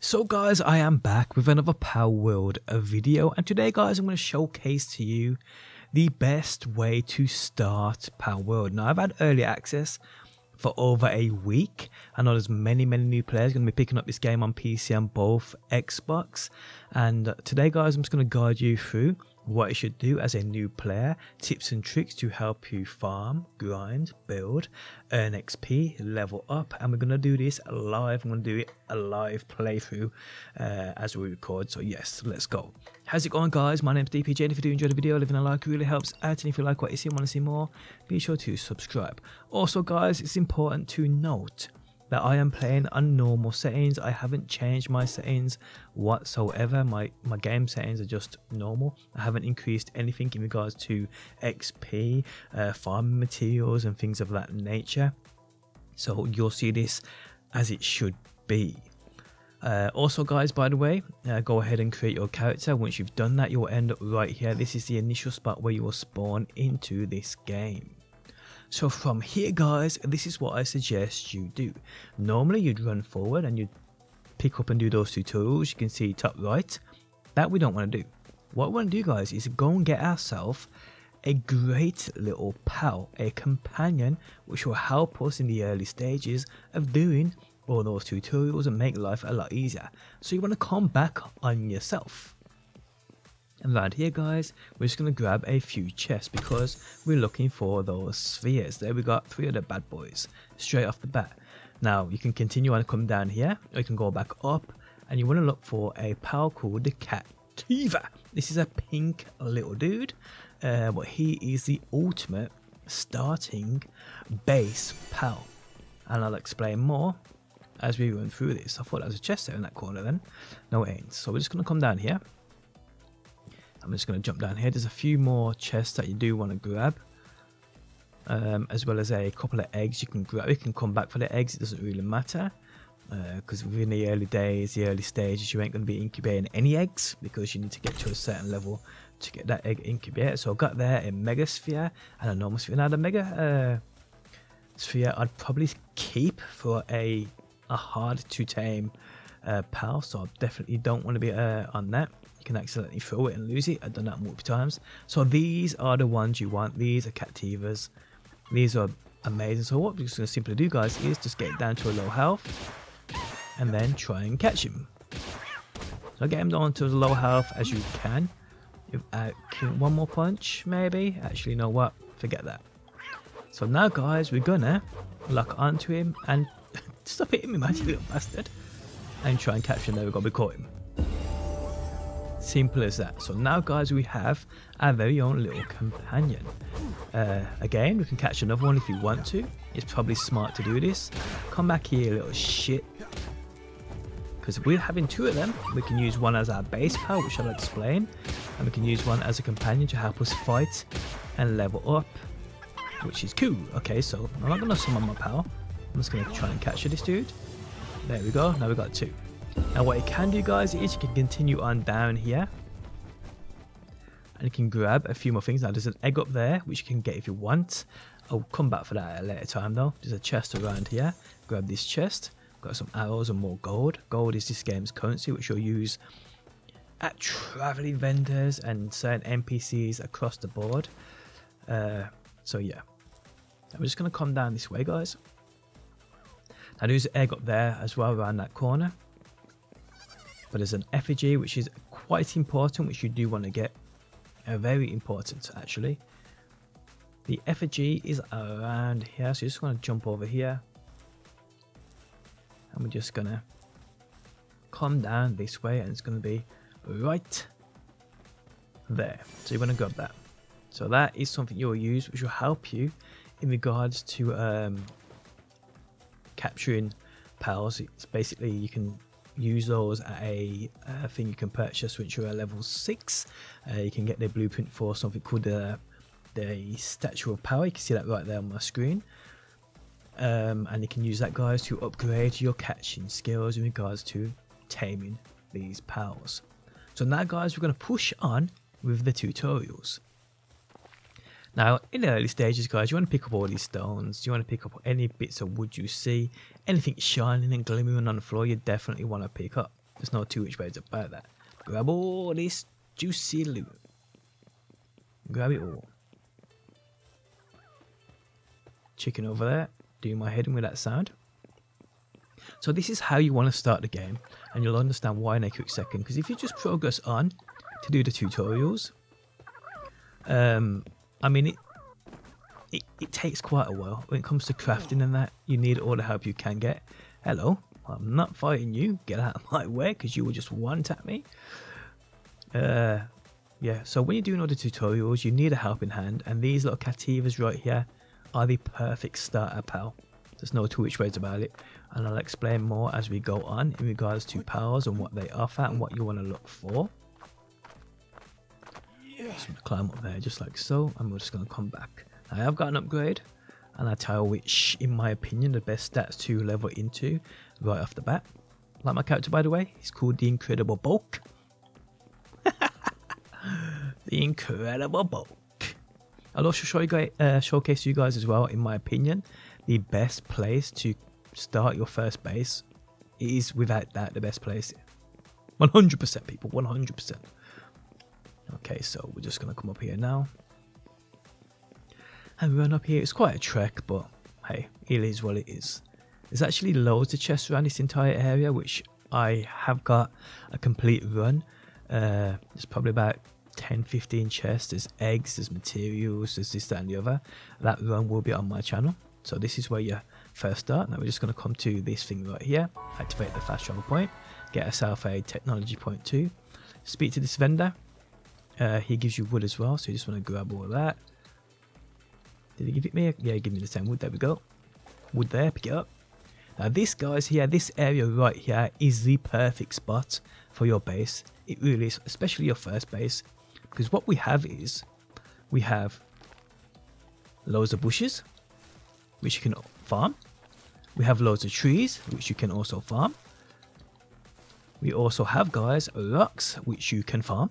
So guys, I am back with another Palworld video and today guys I'm going to showcase to you the best way to start Palworld. Now I've had early access for over a week. I know there's many many new players going to be picking up this game on PC and both Xbox and today guys I'm just going to guide you through what you should do as a new player, tips and tricks to help you farm, grind, build, earn XP, level up, and we're going to do this live. I'm going to do it a live playthrough uh, as we record. So yes, let's go. How's it going guys? My name's DPJ and if you do enjoy the video, leaving a like really helps out and if you like what you see and want to see more, be sure to subscribe. Also guys, it's important to note that I am playing on normal settings. I haven't changed my settings whatsoever. My my game settings are just normal. I haven't increased anything in regards to XP, uh, farming materials, and things of that nature. So you'll see this as it should be. Uh, also guys by the way uh, go ahead and create your character once you've done that you'll end up right here this is the initial spot where you will spawn into this game so from here guys, this is what I suggest you do. Normally you'd run forward and you'd pick up and do those tutorials you can see top right. That we don't want to do. What we want to do guys is go and get ourselves a great little pal, a companion which will help us in the early stages of doing all those tutorials and make life a lot easier. So you want to come back on yourself. And right here guys, we're just going to grab a few chests because we're looking for those spheres. There we got three of the bad boys straight off the bat. Now you can continue on come down here or you can go back up and you want to look for a pal called the Cattiva. This is a pink little dude uh, but he is the ultimate starting base pal and I'll explain more as we run through this. I thought there was a chest there in that corner then. No it ain't. So we're just going to come down here I'm just going to jump down here. There's a few more chests that you do want to grab. Um, as well as a couple of eggs you can grab. You can come back for the eggs, it doesn't really matter. Because uh, within the early days, the early stages, you ain't going to be incubating any eggs because you need to get to a certain level to get that egg incubated. So I got there a mega sphere and a normal sphere. Now the mega uh, sphere I'd probably keep for a, a hard to tame uh, pal, so I definitely don't want to be uh, on that can accidentally throw it and lose it. I've done that multiple times. So these are the ones you want. These are Cattivas. These are amazing. So what we're just going to simply do, guys, is just get down to a low health and then try and catch him. So get him down to as low health as you can. If, uh, one more punch, maybe? Actually, you know what? Forget that. So now, guys, we're gonna lock onto him and stop hitting me, you little bastard. And try and catch him. There we go, we caught him. Simple as that. So now guys we have our very own little companion. Uh, again we can catch another one if you want to. It's probably smart to do this. Come back here little shit. Because we're having two of them. We can use one as our base pal, which I'll explain. And we can use one as a companion to help us fight and level up. Which is cool. Okay so I'm not going to summon my pal. I'm just going to try and capture this dude. There we go. Now we've got two. Now what you can do guys is you can continue on down here and you can grab a few more things. Now there's an egg up there which you can get if you want. I'll come back for that at a later time though. There's a chest around here. Grab this chest. Got some arrows and more gold. Gold is this game's currency which you'll use at traveling vendors and certain NPCs across the board. Uh, so yeah. I'm just going to come down this way guys. Now there's an egg up there as well around that corner but there's an effigy which is quite important which you do want to get. Uh, very important actually. The effigy is around here so you just want to jump over here. And we're just gonna come down this way and it's gonna be right there. So you want to grab that. So that is something you'll use which will help you in regards to um, capturing pals it's basically you can use those at a, a thing you can purchase which are level 6 uh, you can get the blueprint for something called the, the statue of power. You can see that right there on my screen. Um, and you can use that guys to upgrade your catching skills in regards to taming these pals. So now guys we're going to push on with the tutorials now, in the early stages, guys, you want to pick up all these stones. You want to pick up any bits of wood you see. Anything shining and glimmering on the floor, you definitely want to pick up. There's no two which ways about that. Grab all this juicy loot. Grab it all. Chicken over there. Do my heading with that sound. So this is how you want to start the game, and you'll understand why in a quick second. Because if you just progress on to do the tutorials, um, I mean it, it, it takes quite a while. When it comes to crafting and that, you need all the help you can get. Hello, I'm not fighting you. Get out of my way because you will just one tap me. Uh, yeah, so when you're doing all the tutorials, you need a helping hand, and these little Cattivas right here are the perfect starter pal. There's no two which ways about it, and I'll explain more as we go on in regards to pals and what they offer and what you want to look for. Just gonna climb up there just like so, and we're just going to come back. I have got an upgrade, and I tell which, in my opinion, the best stats to level into right off the bat. Like my character, by the way, he's called the Incredible Bulk. the Incredible Bulk. I'll also show you guys, uh, showcase you guys as well, in my opinion, the best place to start your first base is without that the best place. 100% people, 100%. Okay, so we're just going to come up here now. And run up here. It's quite a trek, but hey, it is what it is. There's actually loads of chests around this entire area, which I have got a complete run. Uh, there's probably about 10 15 chests. There's eggs, there's materials, there's this, that, and the other. That run will be on my channel. So this is where you first start. Now we're just going to come to this thing right here, activate the fast travel point, get ourselves a technology point too. Speak to this vendor. Uh, he gives you wood as well, so you just want to grab all of that. Did he give it me? Yeah, give me the 10 wood. There we go. Wood there, pick it up. Now this guys here, this area right here is the perfect spot for your base. It really is, especially your first base. Because what we have is, we have loads of bushes, which you can farm. We have loads of trees, which you can also farm. We also have, guys, rocks, which you can farm.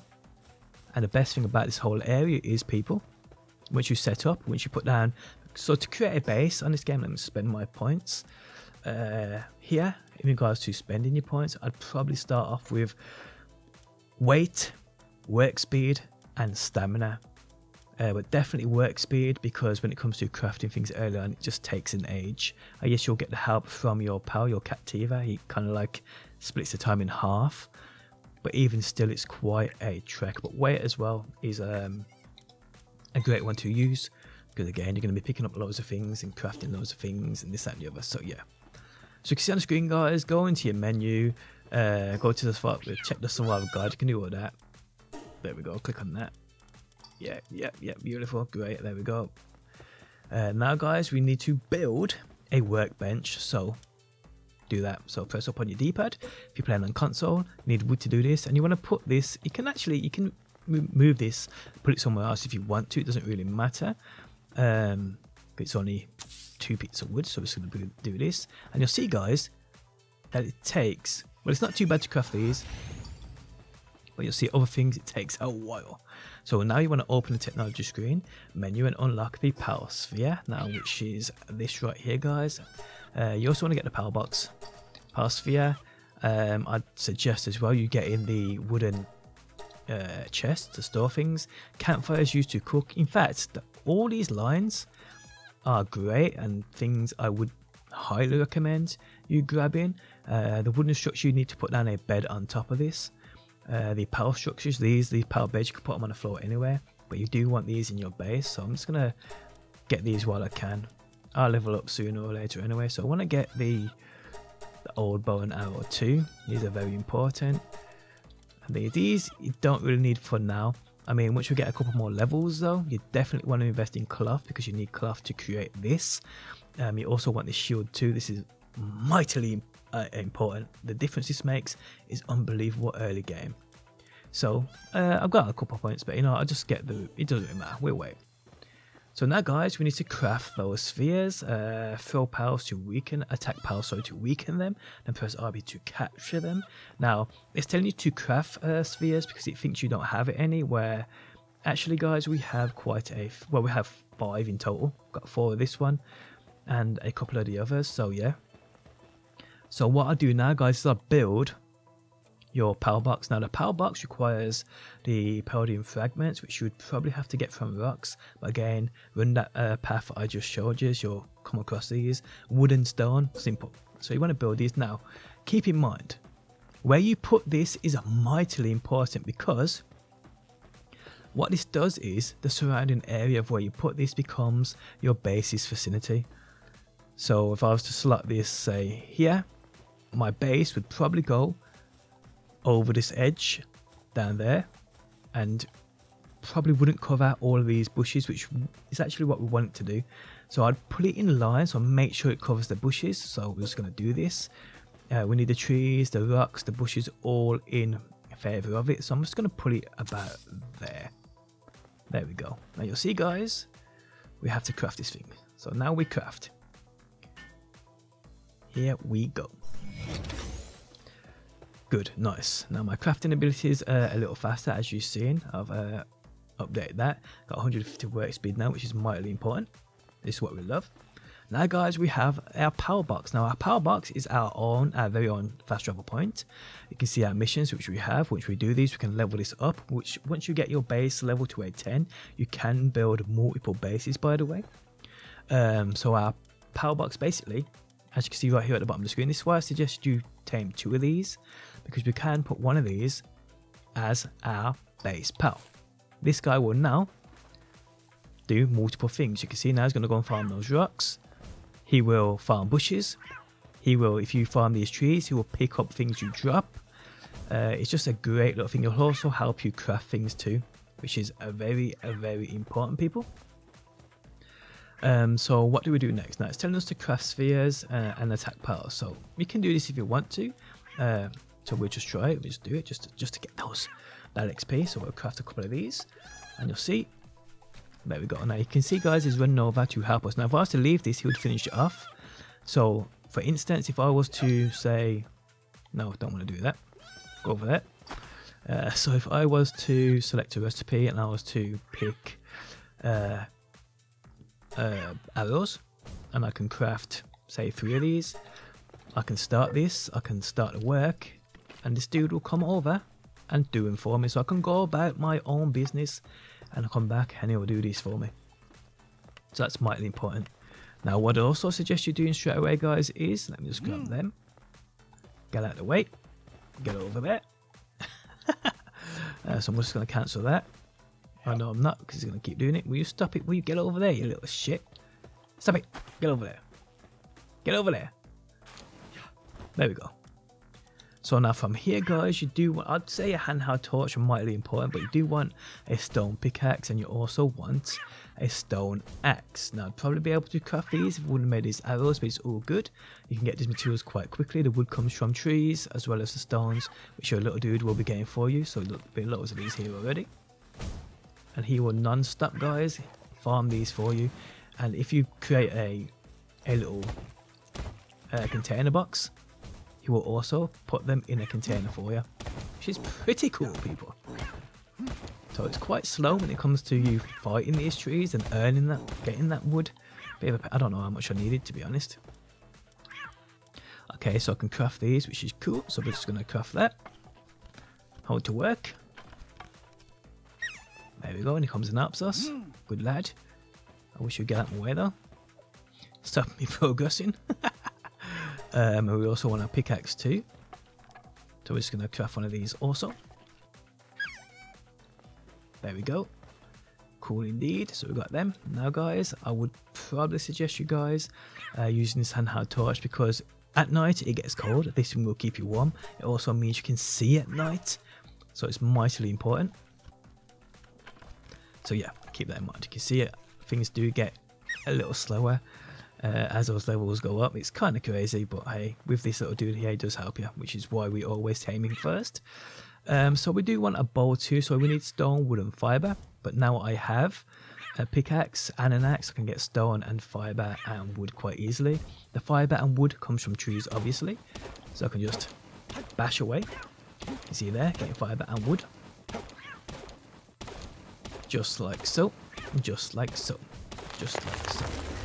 And the best thing about this whole area is people. Once you set up, once you put down... So to create a base on this game, let me spend my points. Uh, here, in regards to spending your points, I'd probably start off with weight, work speed, and stamina. Uh, but definitely work speed because when it comes to crafting things early on, it just takes an age. I guess you'll get the help from your pal, your Cattiva. He kind of like splits the time in half. But even still, it's quite a trek. But weight as well is um, a great one to use because again, you're going to be picking up loads of things and crafting loads of things and this, that, and the other. So yeah. So you can see on the screen, guys, go into your menu, uh, go to the spot, check the survival guide. You can do all that. There we go. Click on that yeah, yeah, yeah, beautiful, great, there we go. Uh, now guys, we need to build a workbench, so do that. So press up on your D-pad. If you're playing on console, need wood to do this, and you want to put this, you can actually, you can move this, put it somewhere else if you want to, it doesn't really matter. Um, it's only two pieces of wood, so we're just to do this. And you'll see guys, that it takes, well it's not too bad to craft these, but you'll see other things, it takes a while. So now you want to open the technology screen, menu and unlock the Pal Sphere now, which is this right here, guys. Uh, you also want to get the power box, Pal Sphere. Um, I'd suggest as well you get in the wooden uh, chest to store things. Campfires used to cook. In fact, the, all these lines are great and things I would highly recommend you grabbing. Uh, the wooden structure you need to put down a bed on top of this. Uh, the power structures, these, these pal beds, you can put them on the floor anywhere, but you do want these in your base, so I'm just going to get these while I can. I'll level up sooner or later anyway, so I want to get the, the old bow and arrow too. These are very important. And these you don't really need for now. I mean, once you get a couple more levels though, you definitely want to invest in cloth because you need cloth to create this. Um, you also want the shield too. This is mightily uh, important. The difference this makes is unbelievable early game. So uh, I've got a couple points, but you know, I'll just get the. It doesn't really matter. We'll wait. So now, guys, we need to craft those spheres. Uh, throw pals to weaken, attack pals so to weaken them, then press RB to capture them. Now, it's telling you to craft uh, spheres because it thinks you don't have any. Where actually, guys, we have quite a well, we have five in total. Got four of this one, and a couple of the others. So yeah, so what I do now guys is I build your Palbox. Now the Palbox requires the Paldium fragments, which you would probably have to get from rocks. But again, run that uh, path I just showed you, you'll come across these. Wooden stone, simple. So you want to build these now. Keep in mind, where you put this is mightily important because what this does is the surrounding area of where you put this becomes your base's vicinity. So if I was to slot this, say here, my base would probably go over this edge down there and probably wouldn't cover all of these bushes which is actually what we want it to do. So I'd put it in line so I make sure it covers the bushes. So we're just going to do this. Uh, we need the trees the rocks the bushes all in favor of it. So I'm just going to put it about there. There we go. Now you'll see guys we have to craft this thing. So now we craft. Here we go Good, nice. Now my crafting abilities are a little faster as you've seen. I've uh, updated that. Got 150 work speed now, which is mightily important. This is what we love. Now guys, we have our Palbox. Now our Palbox is our own, our very own fast travel point. You can see our missions which we have. Once we do these, we can level this up. Which once you get your base level to a 10, you can build multiple bases by the way. Um, so our Palbox basically, as you can see right here at the bottom of the screen, this is why I suggest you tame two of these because we can put one of these as our base pal. This guy will now do multiple things. You can see now he's going to go and farm those rocks. He will farm bushes. He will, if you farm these trees, he will pick up things you drop. Uh, it's just a great little thing. It'll also help you craft things too, which is a very, a very important people. Um, so what do we do next? Now it's telling us to craft spheres uh, and attack pals. So we can do this if you want to. Uh, so we'll just try it, we'll just do it just to, just to get those that XP. So we'll craft a couple of these and you'll see. There we go. Now you can see guys is running over to help us. Now if I was to leave this, he would finish it off. So for instance, if I was to say, no, I don't want to do that. Go over there. Uh, so if I was to select a recipe and I was to pick uh, uh, arrows and I can craft say three of these I can start this I can start the work and this dude will come over and do them for me. So I can go about my own business and come back and he will do this for me. So that's mightily important. Now what I also suggest you doing straight away guys is let me just grab mm. them. Get out of the way. Get over there. Uh, so I'm just going to cancel that. I know I'm not because he's going to keep doing it. Will you stop it? Will you get over there you little shit? Stop it. Get over there. Get over there. There we go so now from here guys, you do want, I'd say a handheld torch are mightily important, but you do want a stone pickaxe and you also want a stone axe. Now I'd probably be able to craft these if I wouldn't have made these arrows, but it's all good. You can get these materials quite quickly. The wood comes from trees as well as the stones, which your little dude will be getting for you. So look, there loads of these here already. And he will non-stop guys, farm these for you. And if you create a, a little uh, container box, he will also put them in a container for you, which is pretty cool, people. So it's quite slow when it comes to you fighting these trees and earning that, getting that wood. I don't know how much I needed, to be honest. Okay, so I can craft these, which is cool. So we're just going to craft that. Hold to work. There we go, and he comes and helps us. Good lad. I wish you'd get out of my way, though. Stop me progressing. Um, and we also want a pickaxe too. So we're just going to craft one of these also. There we go. Cool indeed. So we got them. Now guys, I would probably suggest you guys uh, using this handheld torch because at night it gets cold. This one will keep you warm. It also means you can see at night. So it's mightily important. So yeah, keep that in mind. You can see it. Things do get a little slower uh, as those levels go up. It's kind of crazy, but hey, with this little dude here, it does help you, which is why we always taming first. Um, so we do want a bow too, so we need stone, wood and fiber, but now I have a pickaxe and an axe, I can get stone and fiber and wood quite easily. The fiber and wood comes from trees, obviously, so I can just bash away. You see there, getting fiber and wood. Just like so, just like so, just like so.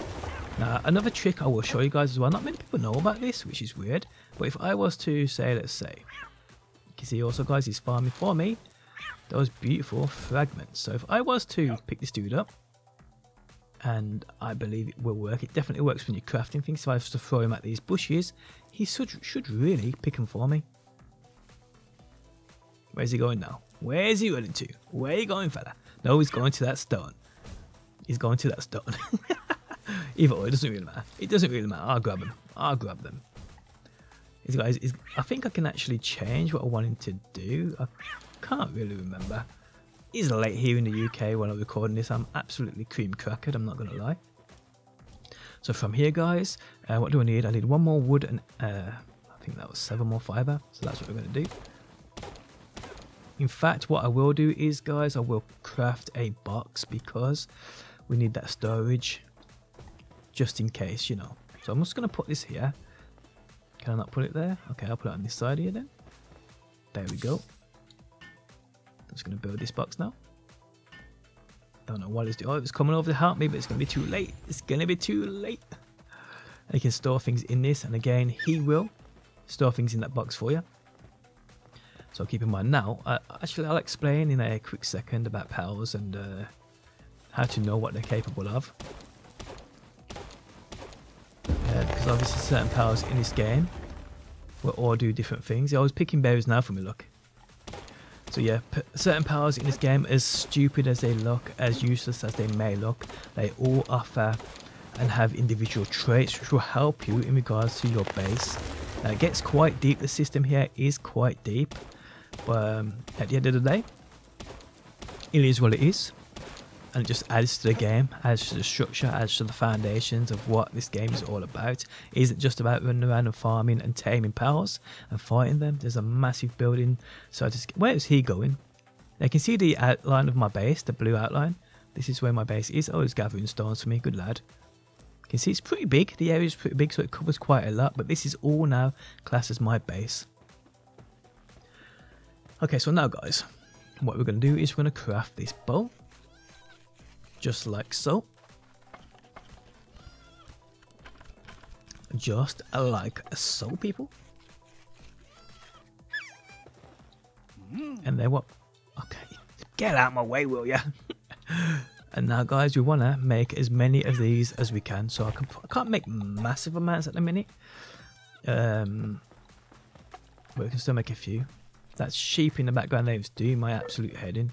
Now, another trick I will show you guys as well, not many people know about this, which is weird, but if I was to say, let's say, you can see also guys he's farming for me those beautiful fragments. So if I was to pick this dude up, and I believe it will work, it definitely works when you're crafting things. If I was to throw him at these bushes, he should, should really pick them for me. Where's he going now? Where's he running to? Where are you going, fella? No, he's going to that stone. He's going to that stone. Either way, it doesn't really matter. It doesn't really matter. I'll grab them. I'll grab them. These guys, I think I can actually change what I want him to do. I can't really remember. It's late here in the UK when I'm recording this. I'm absolutely cream crackered, I'm not going to lie. So from here, guys, uh, what do I need? I need one more wood and uh, I think that was seven more fiber. So that's what we're going to do. In fact, what I will do is, guys, I will craft a box because we need that storage just in case, you know. So I'm just going to put this here. Can I not put it there? Okay, I'll put it on this side here then. There we go. I'm just going to build this box now. Don't know what it's doing. Oh, it's coming over to help me, but it's going to be too late. It's going to be too late. And you can store things in this, and again, he will store things in that box for you. So keep in mind now, uh, actually I'll explain in a quick second about pals and uh, how to know what they're capable of. Obviously certain pals in this game will all do different things. I was picking berries now for me, look. So yeah, certain pals in this game, as stupid as they look, as useless as they may look, they all offer and have individual traits which will help you in regards to your base. Now it gets quite deep, the system here is quite deep, but um, at the end of the day, it is what it is and it just adds to the game, adds to the structure, adds to the foundations of what this game is all about. It isn't just about running around and farming and taming pals and fighting them. There's a massive building. So I just, where is he going? I can see the outline of my base, the blue outline. This is where my base is. Oh, he's gathering stones for me. Good lad. You can see it's pretty big. The area is pretty big, so it covers quite a lot. But this is all now classed as my base. Okay, so now guys, what we're going to do is we're going to craft this bow just like so. Just like so, people. And then what? Okay, get out of my way, will ya? and now, guys, we want to make as many of these as we can. So I, can, I can't make massive amounts at the minute. Um, but we can still make a few. That sheep in the background there is doing my absolute head in.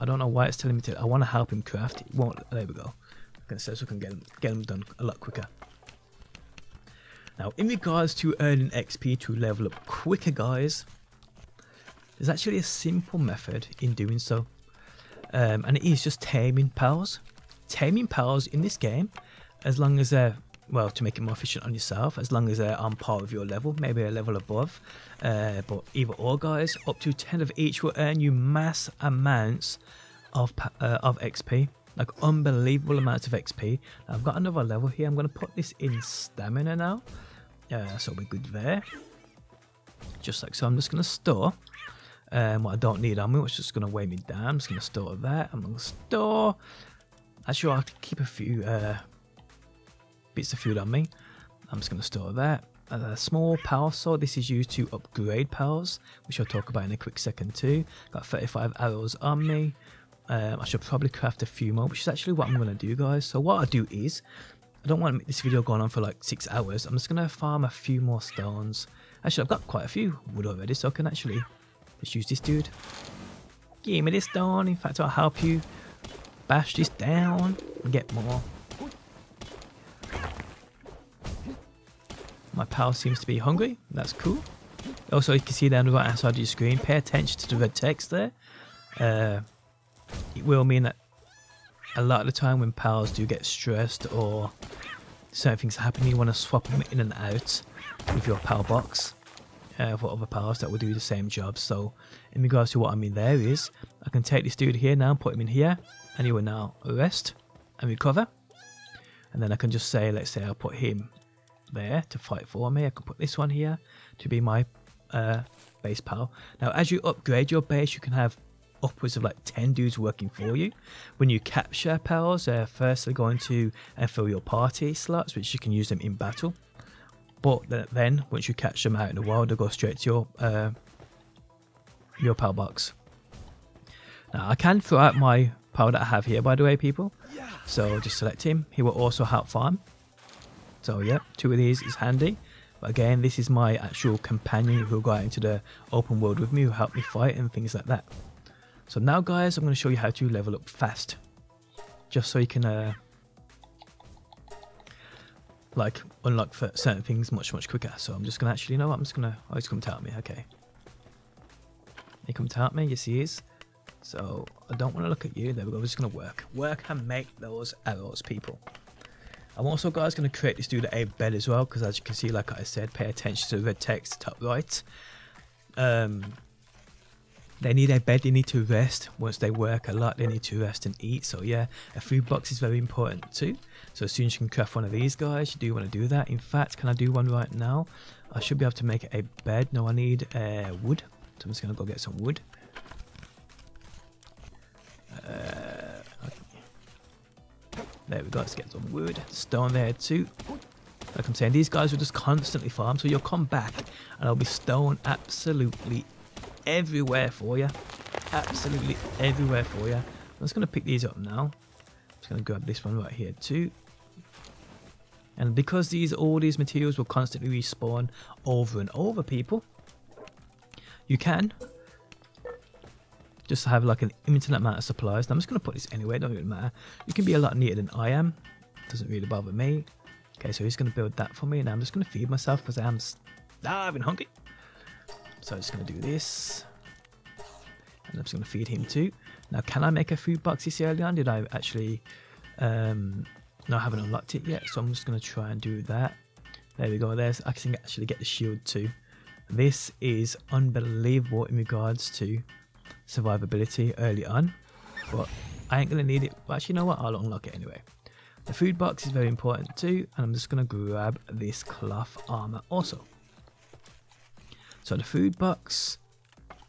I don't know why it's telling me to. I want to help him craft. It won't. There we go. Okay, so we can get him, get him done a lot quicker. Now, in regards to earning XP to level up quicker, guys, there's actually a simple method in doing so. Um, and it is just taming pals. Taming pals in this game, as long as they're well, to make it more efficient on yourself, as long as they're on par with your level, maybe a level above. Uh, but either or, guys, up to 10 of each will earn you mass amounts of, uh, of XP. Like unbelievable amounts of XP. Now, I've got another level here. I'm going to put this in stamina now. Uh, so we're good there. Just like so. I'm just going to store um, what I don't need on me, which is just going to weigh me down. I'm just going to store that. I'm going to store. Actually, I have to keep a few uh, bits of food on me. I'm just going to store that. A small Pal Soul, this is used to upgrade pals, which I'll talk about in a quick second too. Got 35 arrows on me. Um, I should probably craft a few more, which is actually what I'm going to do guys. So what i do is, I don't want to make this video going on for like 6 hours. I'm just going to farm a few more stones. Actually, I've got quite a few wood already, so I can actually just use this dude. Give me this stone. In fact, I'll help you bash this down and get more. My pal seems to be hungry. That's cool. Also, you can see down the right hand side of your screen, pay attention to the red text there. Uh, it will mean that a lot of the time when pals do get stressed or certain things happen, you want to swap them in and out with your pal box uh, for other pals that will do the same job. So, in regards to what I mean there is, I can take this dude here now and put him in here, and he will now rest and recover. And then I can just say, let's say I'll put him there to fight for me. I can put this one here to be my uh, base pal. Now, as you upgrade your base, you can have upwards of like 10 dudes working for you. When you capture pals, they're firstly going to uh, fill your party slots, which you can use them in battle. But then, once you catch them out in the wild, they go straight to your uh, your Palbox. Now, I can throw out my pal that I have here, by the way, people. So just select him. He will also help farm. So yeah, two of these is handy. But again, this is my actual companion who will go out into the open world with me, who help me fight and things like that. So now, guys, I'm going to show you how to level up fast. Just so you can, uh, like, unlock certain things much, much quicker. So I'm just going to actually, you know what, I'm just going to, oh, he's come to help me, okay. He come to help me, yes he is. So I don't want to look at you. There we go. We're just going to work. Work and make those arrows, people. I'm also, guys, going to create this dude a bed as well. Because as you can see, like I said, pay attention to the red text top right. Um, they need a bed. They need to rest. Once they work a lot, they need to rest and eat. So yeah, a food box is very important too. So as soon as you can craft one of these guys, you do want to do that. In fact, can I do one right now? I should be able to make a bed. No, I need uh, wood. So I'm just going to go get some wood. Uh, there we go, let's get some wood. Stone there too. Like I'm saying, these guys will just constantly farm, so you'll come back and there'll be stone absolutely everywhere for you. Absolutely everywhere for you. I'm just going to pick these up now. I'm just going to grab this one right here too. And because these all these materials will constantly respawn over and over, people, you can just have like an infinite amount of supplies. Now I'm just going to put this anywhere, Doesn't even matter. You can be a lot neater than I am. Doesn't really bother me. Okay, so he's going to build that for me. and I'm just going to feed myself because I am starving hungry. So I'm just going to do this. And I'm just going to feed him too. Now, can I make a food box this early on? Did I actually... Um, no, I haven't unlocked it yet. So I'm just going to try and do that. There we go. There's I can actually get the shield too. This is unbelievable in regards to survivability early on, but I ain't going to need it. But actually, you know what? I'll unlock it anyway. The food box is very important too, and I'm just going to grab this cloth armor also. So the food box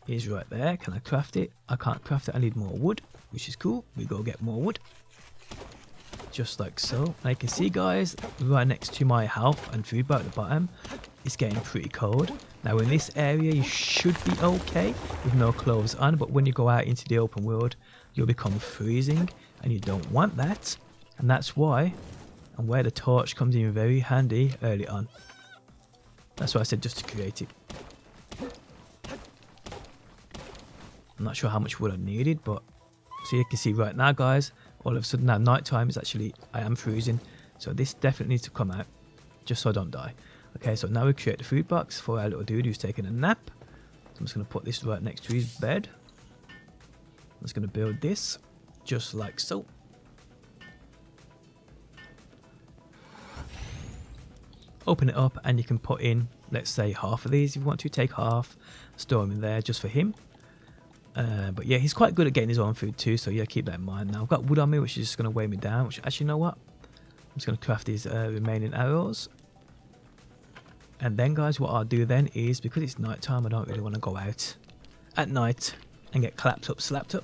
is right there. Can I craft it? I can't craft it. I need more wood, which is cool. We go get more wood. Just like so. And I can see guys, right next to my health and food bar at the bottom, it's getting pretty cold. Now in this area you should be okay with no clothes on, but when you go out into the open world, you'll become freezing and you don't want that. And that's why, and where the torch comes in very handy early on. That's why I said just to create it. I'm not sure how much wood I needed, but so you can see right now guys, all of a sudden now night time is actually, I am freezing. So this definitely needs to come out, just so I don't die. Okay, so now we create the food box for our little dude who's taking a nap. So I'm just going to put this right next to his bed. I'm just going to build this just like so. Open it up and you can put in, let's say, half of these if you want to. Take half, store them in there just for him. Uh, but yeah, he's quite good at getting his own food too, so yeah, keep that in mind. Now, I've got wood on me, which is just going to weigh me down, which actually, you know what? I'm just going to craft these uh, remaining arrows. And then guys, what I'll do then is, because it's night time, I don't really want to go out at night and get clapped up, slapped up.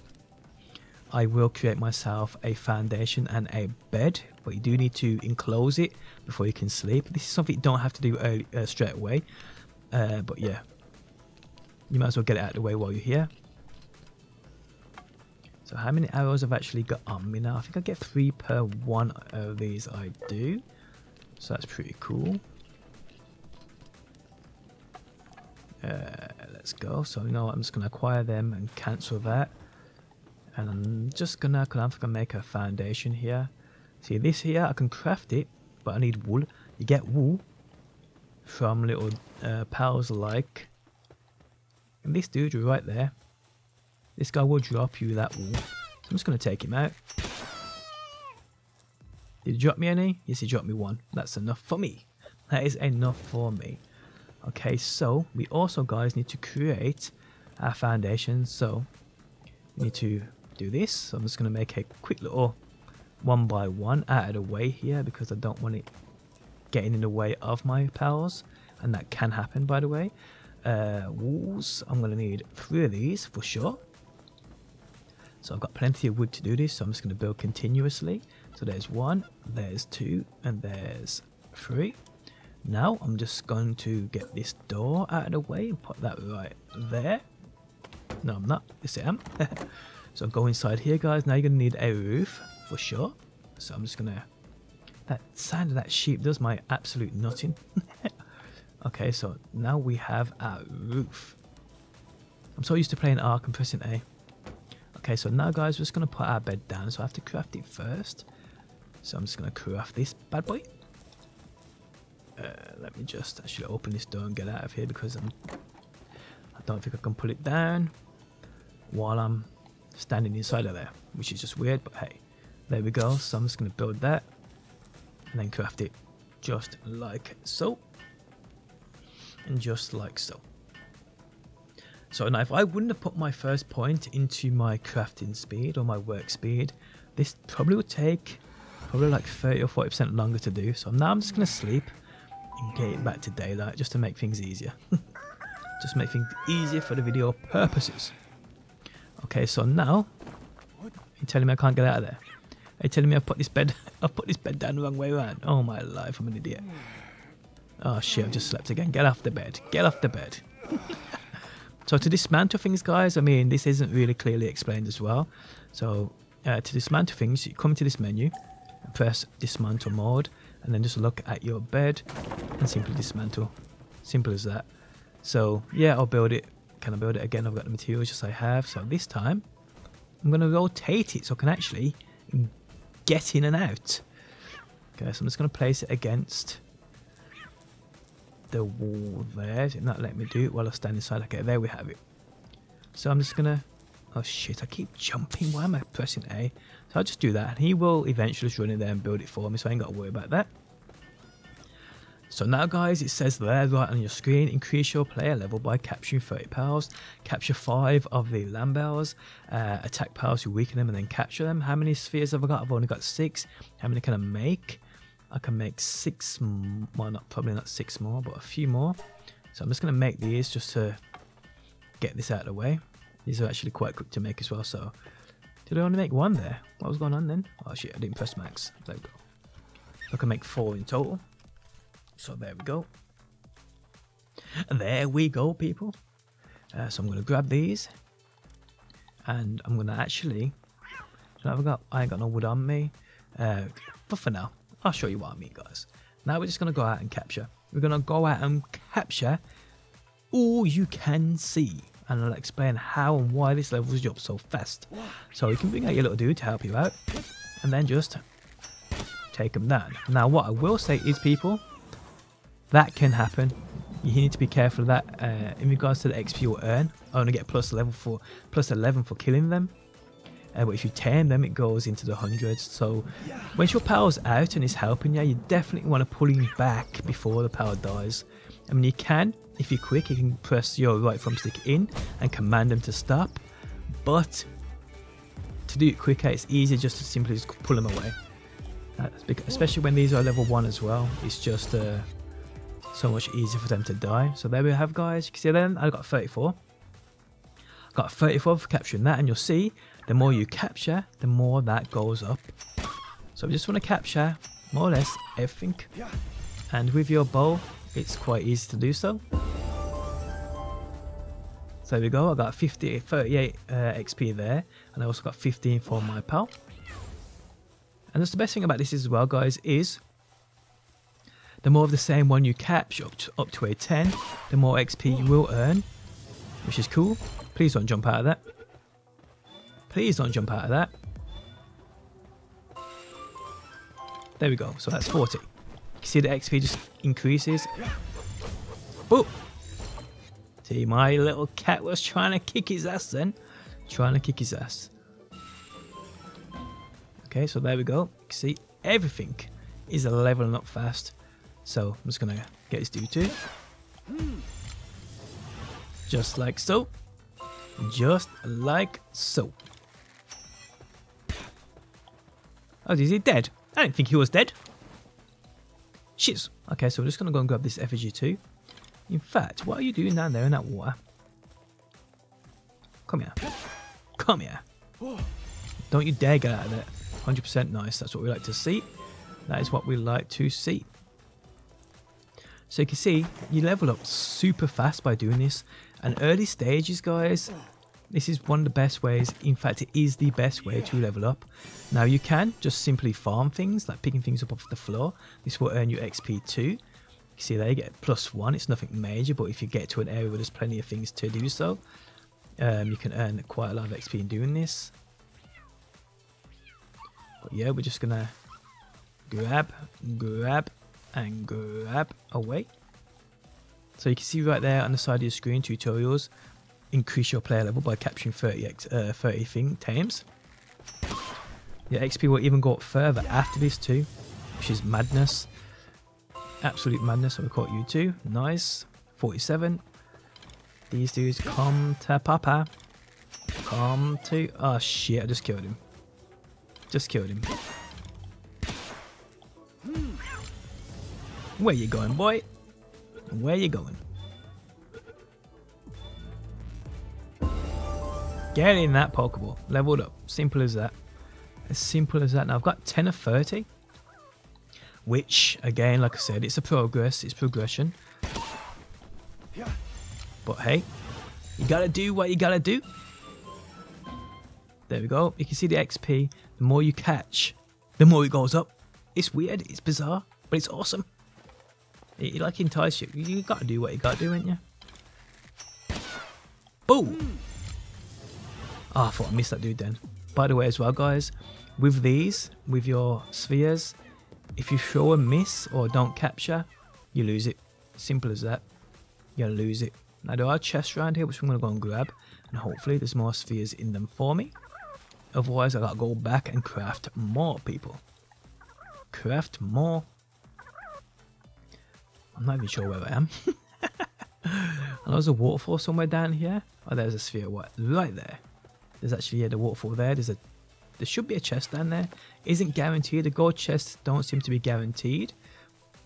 I will create myself a foundation and a bed, but you do need to enclose it before you can sleep. This is something you don't have to do early, uh, straight away, uh, but yeah, you might as well get it out of the way while you're here. So how many arrows I've actually got on me now? I think I get three per one of these I do. So that's pretty cool. Uh, let's go. So you know what, I'm just to acquire them and cancel that. And I'm just because I'm to make a foundation here. See this here, I can craft it, but I need wool. You get wool from little uh, pals like. And this dude right there, this guy will drop you that wool. So I'm just to take him out. Did he drop me any? Yes, he dropped me one. That's enough for me. That is enough for me. Okay, so we also, guys, need to create our foundation. So we need to do this. So I'm just going to make a quick little one by one out of the way here because I don't want it getting in the way of my pals. And that can happen, by the way. Uh, walls, I'm going to need three of these for sure. So I've got plenty of wood to do this, so I'm just going to build continuously. So there's one, there's two, and there's three. Now I'm just going to get this door out of the way and put that right there. No, I'm not. Yes, I am. so go inside here, guys. Now you're going to need a roof for sure. So I'm just going to... That sound of that sheep does my absolute nutting. okay, so now we have our roof. I'm so used to playing Ark and pressing A. Okay, so now, guys, we're just going to put our bed down. So I have to craft it first. So I'm just going to craft this bad boy. Uh, let me just actually open this door and get out of here because I'm, I don't think I can pull it down while I'm standing inside of there, which is just weird, but hey, there we go. So I'm just going to build that and then craft it just like so and just like so. So now if I wouldn't have put my first point into my crafting speed or my work speed, this probably would take probably like 30 or 40% longer to do. So now I'm just going to sleep and get it back to daylight just to make things easier. just make things easier for the video purposes. Okay, so now you're telling me I can't get out of there. Are you telling me I've put this bed I've put this bed down the wrong way around? Oh my life, I'm an idiot. Oh shit, I've just slept again. Get off the bed. Get off the bed. so to dismantle things, guys, I mean, this isn't really clearly explained as well. So uh, to dismantle things, you come to this menu, press dismantle mode, and then just look at your bed and simply dismantle. Simple as that. So yeah, I'll build it. Can I build it again? I've got the materials just I have. So this time, I'm going to rotate it so I can actually get in and out. Okay, so I'm just going to place it against the wall there. It not let me do it while I stand inside? Okay, there we have it. So I'm just going to... Oh shit, I keep jumping. Why am I pressing A? I'll just do that. He will eventually just run in there and build it for me, so I ain't got to worry about that. So now guys, it says there right on your screen, increase your player level by capturing 30 pals, capture 5 of the Lamballs, uh, attack pals to weaken them and then capture them. How many spheres have I got? I've only got 6. How many can I make? I can make 6, well not probably not 6 more, but a few more. So I'm just going to make these just to get this out of the way. These are actually quite quick to make as well, so... Did I only make one there? What was going on then? Oh shit, I didn't press max. There we go. I can make 4 in total. So there we go. There we go, people. Uh, so I'm going to grab these. And I'm going to actually... I've got, I ain't got no wood on me. Uh, but for now, I'll show you what I mean, guys. Now we're just going to go out and capture. We're going to go out and capture all you can see. And I'll explain how and why this levels you up so fast. So you can bring out your little dude to help you out. And then just take them down. Now what I will say is, people, that can happen. You need to be careful of that. Uh, in regards to the XP you'll earn, I only get plus level for plus 11 for killing them. Uh, but if you tame them, it goes into the hundreds. So once your pal's out and it's helping you, you definitely want to pull him back before the pal dies. I mean, you can, if you're quick, you can press your right thumbstick in and command them to stop. But to do it quicker, it's easier just to simply just pull them away. especially when these are level 1 as well. It's just... Uh, so much easier for them to die. So there we have guys. You can see then I got 34. I Got 34 for capturing that and you'll see the more you capture, the more that goes up. So we just want to capture more or less everything. And with your bow, it's quite easy to do so. So there we go, I got 50, 38 uh, XP there, and I also got 15 for my pal. And that's the best thing about this as well, guys, is the more of the same one you catch up to, up to a 10, the more XP you will earn, which is cool. Please don't jump out of that. Please don't jump out of that. There we go. So that's 40. See the XP just increases. Boom! See, my little cat was trying to kick his ass then. Trying to kick his ass. Okay, so there we go. You see, everything is leveling up fast. So I'm just gonna get his dude too. Just like so. Just like so. Oh, is he dead? I didn't think he was dead. Okay, so we're just gonna go and grab this effigy too. In fact, what are you doing down there in that water? Come here. Come here. Don't you dare get out of there. 100% nice. That's what we like to see. That is what we like to see. So you can see you level up super fast by doing this. And early stages, guys, this is one of the best ways. In fact, it is the best way to level up. Now you can just simply farm things, like picking things up off the floor. This will earn you XP too. You see there, you get plus one. It's nothing major, but if you get to an area where there's plenty of things to do so, um, you can earn quite a lot of XP in doing this. But yeah, we're just gonna grab, grab, and grab away. So you can see right there on the side of your screen, tutorials, increase your player level by capturing 30, uh, 30 thing tames. Your XP will even go up further after this too, which is madness. Absolute madness, we caught you too. Nice. 47. These dudes come to Papa. Come to... Oh shit, I just killed him. Just killed him. Where you going, boy? Where you going? Get in that Pokeball. Leveled up. Simple as that. As simple as that. Now I've got 10 of 30. Which, again, like I said, it's a progress. It's progression. But hey, you gotta do what you gotta do. There we go. You can see the XP. The more you catch, the more it goes up. It's weird. It's bizarre. But it's awesome. It, it like entice you. You gotta do what you gotta do, ain't you? Boom! Oh, I thought I missed that dude then. By the way as well, guys, with these, with your spheres, if you throw a miss or don't capture, you lose it. Simple as that. You lose it. Now there are chests around here which I'm going to go and grab and hopefully there's more spheres in them for me. Otherwise I gotta go back and craft more people. Craft more. I'm not even sure where I am. and there's a waterfall somewhere down here. Oh there's a sphere what? Right there. There's actually yeah, the waterfall there. There's a there should be a chest down there. Isn't guaranteed. The gold chests don't seem to be guaranteed.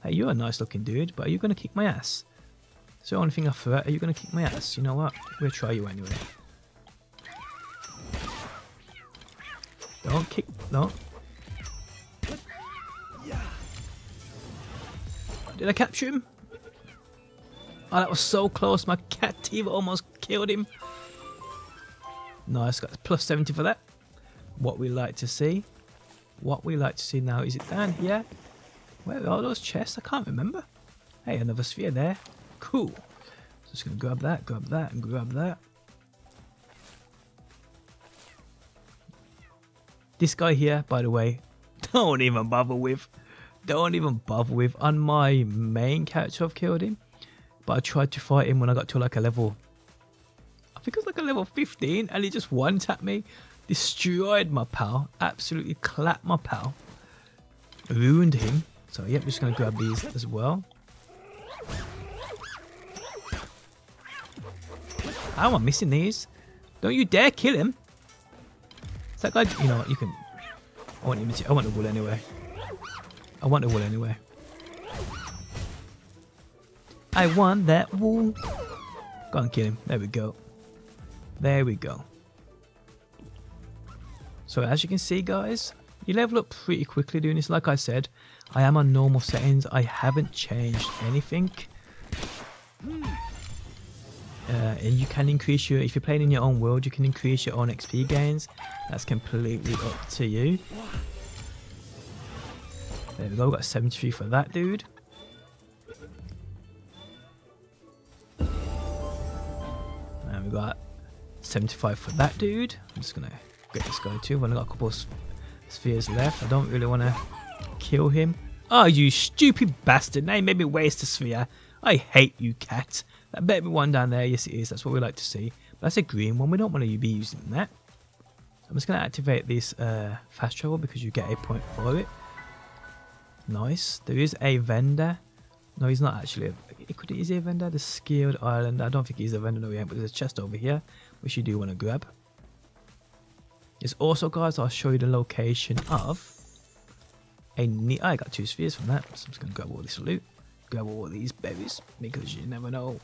Hey, you're a nice looking dude, but are you gonna kick my ass? So only thing I threat, are you to kick my ass? You know what? We'll try you anyway. Don't kick, no. Did I capture him? Oh, that was so close. My Cattiva almost killed him. Nice, got plus 70 for that. What we like to see. What we like to see now. Is it down here? Where are those chests? I can't remember. Hey, another sphere there. Cool. Just gonna grab that, grab that, and grab that. This guy here, by the way, don't even bother with. Don't even bother with. On my main character, I've killed him. But I tried to fight him when I got to like a level... I think it was like a level 15, and he just one-tapped me. Destroyed my pal. Absolutely clapped my pal. Ruined him. So, yep, just going to grab these as well. How am I missing these? Don't you dare kill him. Is that guy... You know what, you can... I want him to... I want the wool anyway. I want the wool anyway. I want that wool. Go and kill him. There we go. There we go. So as you can see guys, you level up pretty quickly doing this. Like I said, I am on normal settings. I haven't changed anything. Uh, and you can increase your, if you're playing in your own world, you can increase your own XP gains. That's completely up to you. There we go, got 73 for that dude. And we got 75 for that dude. I'm just gonna get this guy too. I've only got a couple of spheres left. I don't really want to kill him. Oh, you stupid bastard. Now you made me waste a sphere. I hate you, cat. That better be one down there. Yes, it is. That's what we like to see. But that's a green one. We don't want to be using that. I'm just going to activate this uh, fast travel because you get a point for it. Nice. There is a vendor. No, he's not actually. A, could, is he a vendor? The Skilled Island. I don't think he's a vendor. No, we but there's a chest over here which you do want to grab. There's also, guys, I'll show you the location of a neat. I got two spheres from that, so I'm just going to grab all this loot. Grab all these berries because you never know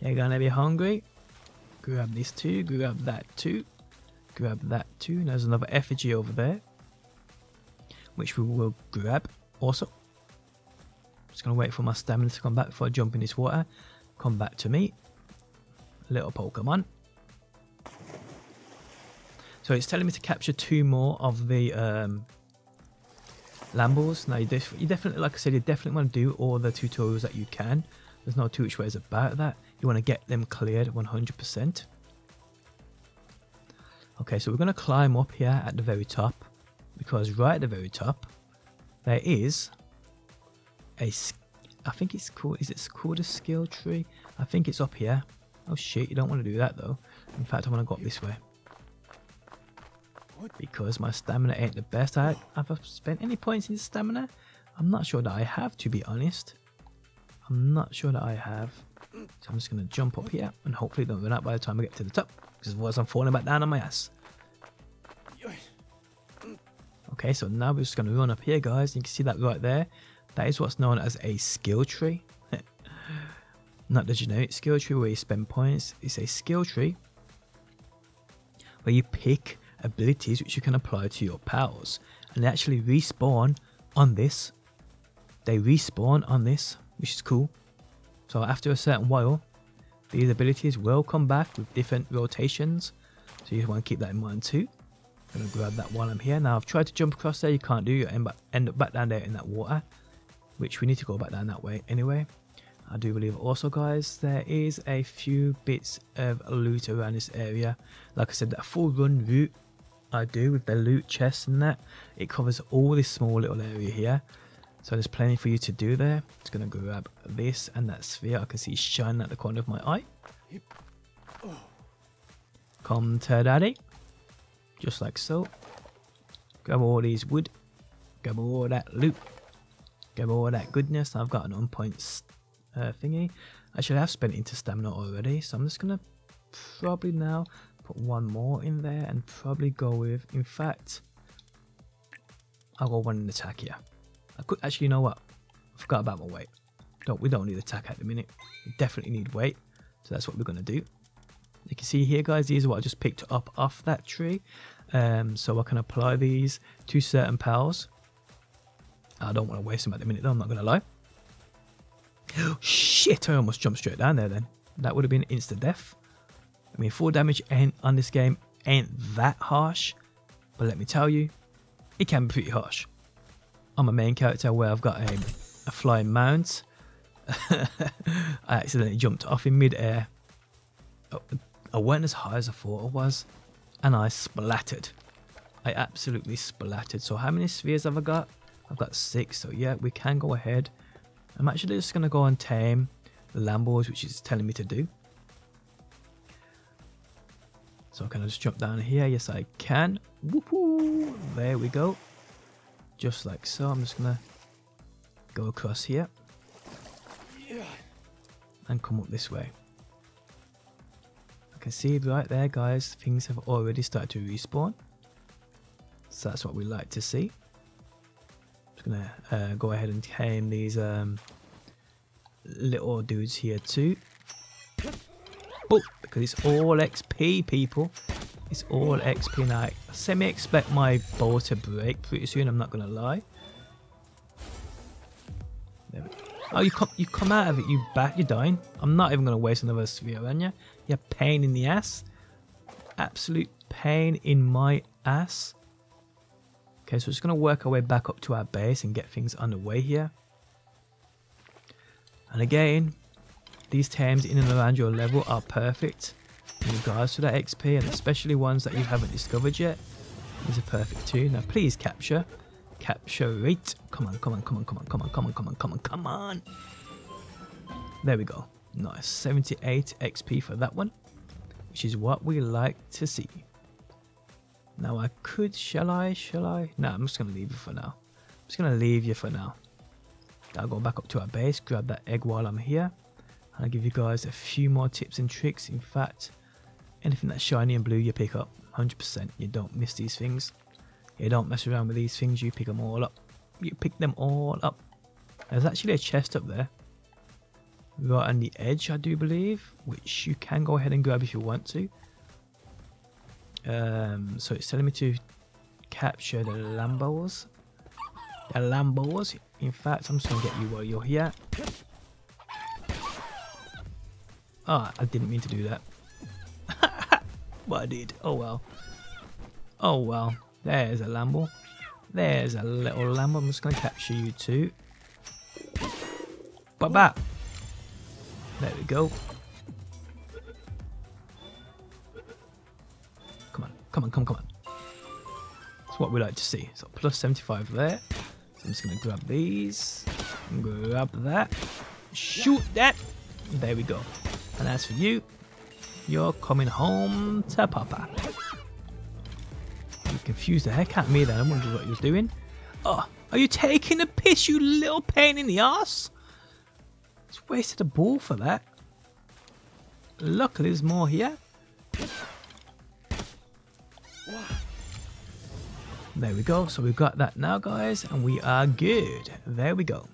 you're gonna be hungry. Grab this too, grab that too, grab that too. And There's another effigy over there, which we will grab also. Just gonna wait for my stamina to come back before I jump in this water. Come back to me. Little Pokemon. So it's telling me to capture two more of the um, Lamballs. Now you, def you definitely, like I said, you definitely want to do all the tutorials that you can. There's no two which ways about that. You want to get them cleared 100%. Okay, so we're going to climb up here at the very top because right at the very top there is a I think it's called is it called a skill tree I think it's up here oh shit you don't want to do that though in fact I want to go up this way because my stamina ain't the best I have spent any points in stamina I'm not sure that I have to be honest I'm not sure that I have so I'm just going to jump up here and hopefully don't run out by the time I get to the top because otherwise I'm falling back down on my ass Okay, so now we're just going to run up here, guys. You can see that right there. That is what's known as a skill tree. Not the generic skill tree where you spend points. It's a skill tree where you pick abilities which you can apply to your pals. And they actually respawn on this. They respawn on this, which is cool. So after a certain while, these abilities will come back with different rotations. So you want to keep that in mind too. I'm going to grab that while I'm here. Now I've tried to jump across there, you can't do, you end end up back down there in that water. Which we need to go back down that way anyway. I do believe also guys, there is a few bits of loot around this area. Like I said, that full run route I do with the loot chests and that, it covers all this small little area here. So there's plenty for you to do there. It's going to grab this and that sphere I can see shining at the corner of my eye. Come to daddy just like so. Grab all these wood, grab all that loot, grab all that goodness. I've got an on point uh, thingy. Actually, I've spent into stamina already, so I'm just gonna probably now one more in there and probably go with. In fact, I'll go one in attack here. I could actually, you know what? I forgot about my weight. Don't we don't need attack at the minute. We definitely need weight, so that's what we're gonna do. You can see here, guys. These are what I just picked up off that tree. Um, so I can apply these to certain pals. I don't want to waste them at the minute though, I'm not going to lie. Shit, I almost jumped straight down there then. That would have been instant death. I mean, 4 damage ain't, on this game ain't that harsh. But let me tell you, it can be pretty harsh. I'm a main character where I've got a, a flying mount. I accidentally jumped off in mid-air. Uh, uh, I went as high as I thought I was and I splattered. I absolutely splattered. So how many spheres have I got? I've got six. So yeah, we can go ahead. I'm actually just going to go and tame the Lamballs, which is telling me to do. So can I just jump down here? Yes, I can. Woohoo! There we go. Just like so. I'm just going to go across here. And come up this way I can see right there guys things have already started to respawn so that's what we like to see I'm just gonna uh, go ahead and tame these um, little dudes here too oh, because it's all XP people it's all XP now I semi expect my bow to break pretty soon I'm not gonna lie Oh, you come, you come out of it, you back, you're dying. I'm not even going to waste another sphere on you. You're pain in the ass. Absolute pain in my ass. Okay, so we're just going to work our way back up to our base and get things underway here. And again, these tames in and around your level are perfect in regards to that XP and especially ones that you haven't discovered yet. These are perfect too. Now please capture capture rate. Come on, come on, come on, come on, come on, come on, come on, come on, come on. There we go. Nice. 78 XP for that one, which is what we like to see. Now I could, shall I, shall I? No, I'm just going to leave you for now. I'm just going to leave you for now. I'll go back up to our base, grab that egg while I'm here. And I'll give you guys a few more tips and tricks. In fact, anything that's shiny and blue you pick up. 100%. You don't miss these things. You don't mess around with these things, you pick them all up. You pick them all up. There's actually a chest up there. Right on the edge, I do believe, which you can go ahead and grab if you want to. Um, so it's telling me to capture the Lamballs. The Lamballs. In fact, I'm just going to get you while you're here. Ah, oh, I didn't mean to do that. but I did. Oh well. Oh well. There's a Lamball. There's a little Lamball. I'm just going to capture you too. Bye bye. There we go. Come on, come on, come on, come on. That's what we like to see. So plus 75 there. So I'm just going to grab these. Grab that. Shoot that. There we go. And as for you, you're coming home to Papa. You confused the heck out of me then. I wondered what you was doing. Oh, are you taking a piss, you little pain in the ass? It's wasted a ball for that. Luckily, there's more here. There we go. So we've got that now, guys, and we are good. There we go.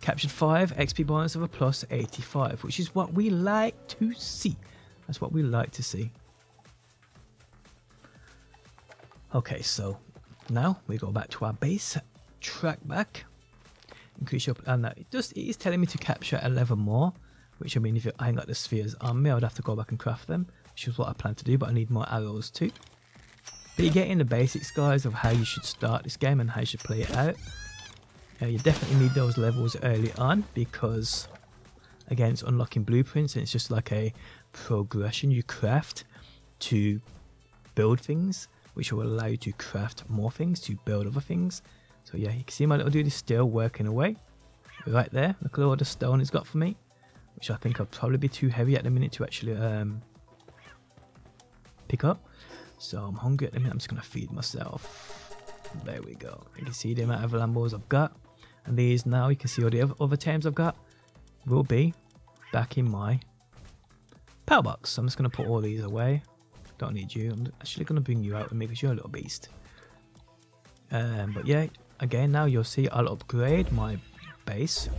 Captured 5, XP bonus of a plus 85, which is what we like to see. That's what we like to see. Okay, so now we go back to our base, track back, increase your, and that it just it is telling me to capture 11 more, which I mean if I ain't got the spheres on me, I would have to go back and craft them, which is what I plan to do, but I need more arrows too. But you're getting the basics, guys, of how you should start this game and how you should play it out. Uh, you definitely need those levels early on because, again, it's unlocking blueprints and it's just like a progression you craft to build things which will allow you to craft more things, to build other things. So yeah, you can see my little dude is still working away. Right there, look at all the stone he's got for me, which I think I'll probably be too heavy at the minute to actually um, pick up. So I'm hungry at the minute, I'm just going to feed myself. There we go. You can see the amount of Lamballs I've got. And these now, you can see all the other tames I've got will be back in my Palbox. So I'm just going to put all these away. Don't need you. I'm actually going to bring you out me because you're a little beast. Um, but yeah, again, now you'll see I'll upgrade my base.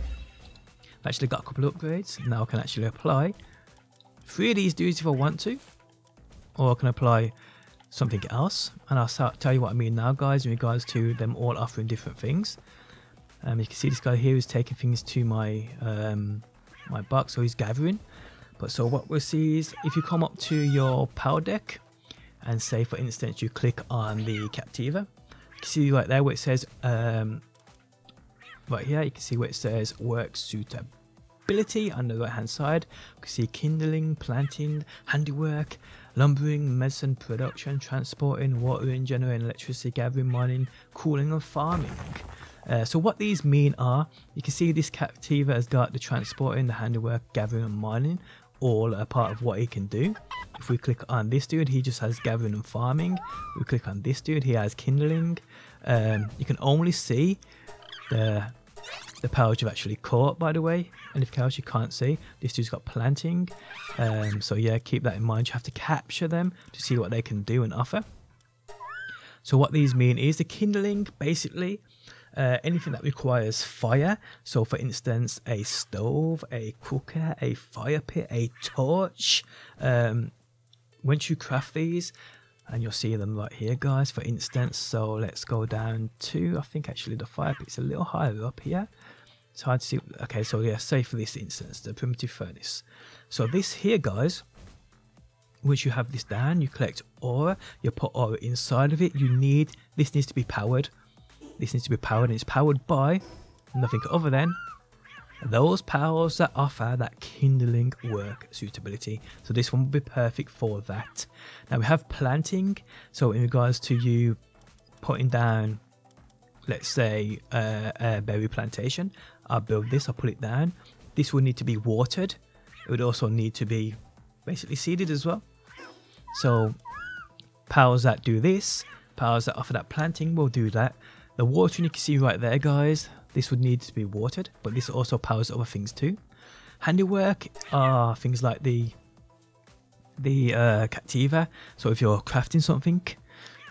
I've actually got a couple of upgrades. Now I can actually apply three of these dudes if I want to. Or I can apply something else. And I'll tell you what I mean now, guys, in regards to them all offering different things. Um, you can see this guy here is taking things to my um, my box, so he's gathering. But so what we'll see is if you come up to your Paldeck and say for instance you click on the Cattiva, you can see right there where it says um, right here you can see where it says work suitability on the right hand side. You can see kindling, planting, handiwork, lumbering, medicine production, transporting, watering, generating electricity, gathering, mining, cooling and farming. Uh, so what these mean are, you can see this Cattiva has got the transporting, the handiwork, gathering and mining, all a part of what he can do. If we click on this dude, he just has gathering and farming. We click on this dude, he has kindling. Um, you can only see the the pals you've actually caught, by the way. And if cows you can't see, this dude's got planting. Um, so yeah, keep that in mind. You have to capture them to see what they can do and offer. So what these mean is the kindling, basically, uh, anything that requires fire. So, for instance, a stove, a cooker, a fire pit, a torch. Um, once you craft these, and you'll see them right here, guys, for instance. So, let's go down to, I think actually the fire pit's a little higher up here. It's hard to see. Okay, so yeah, say for this instance, the primitive furnace. So, this here, guys, once you have this down, you collect ore, you put ore inside of it. You need, this needs to be powered. This needs to be powered and it's powered by nothing other than those pals that offer that kindling work suitability. So this one will be perfect for that. Now we have planting. So in regards to you putting down, let's say uh, a berry plantation, I'll build this, I'll put it down. This will need to be watered. It would also need to be basically seeded as well. So pals that do this, pals that offer that planting will do that. The watering you can see right there guys, this would need to be watered, but this also powers other things too. Handiwork are things like the the uh, Cattiva, so if you're crafting something,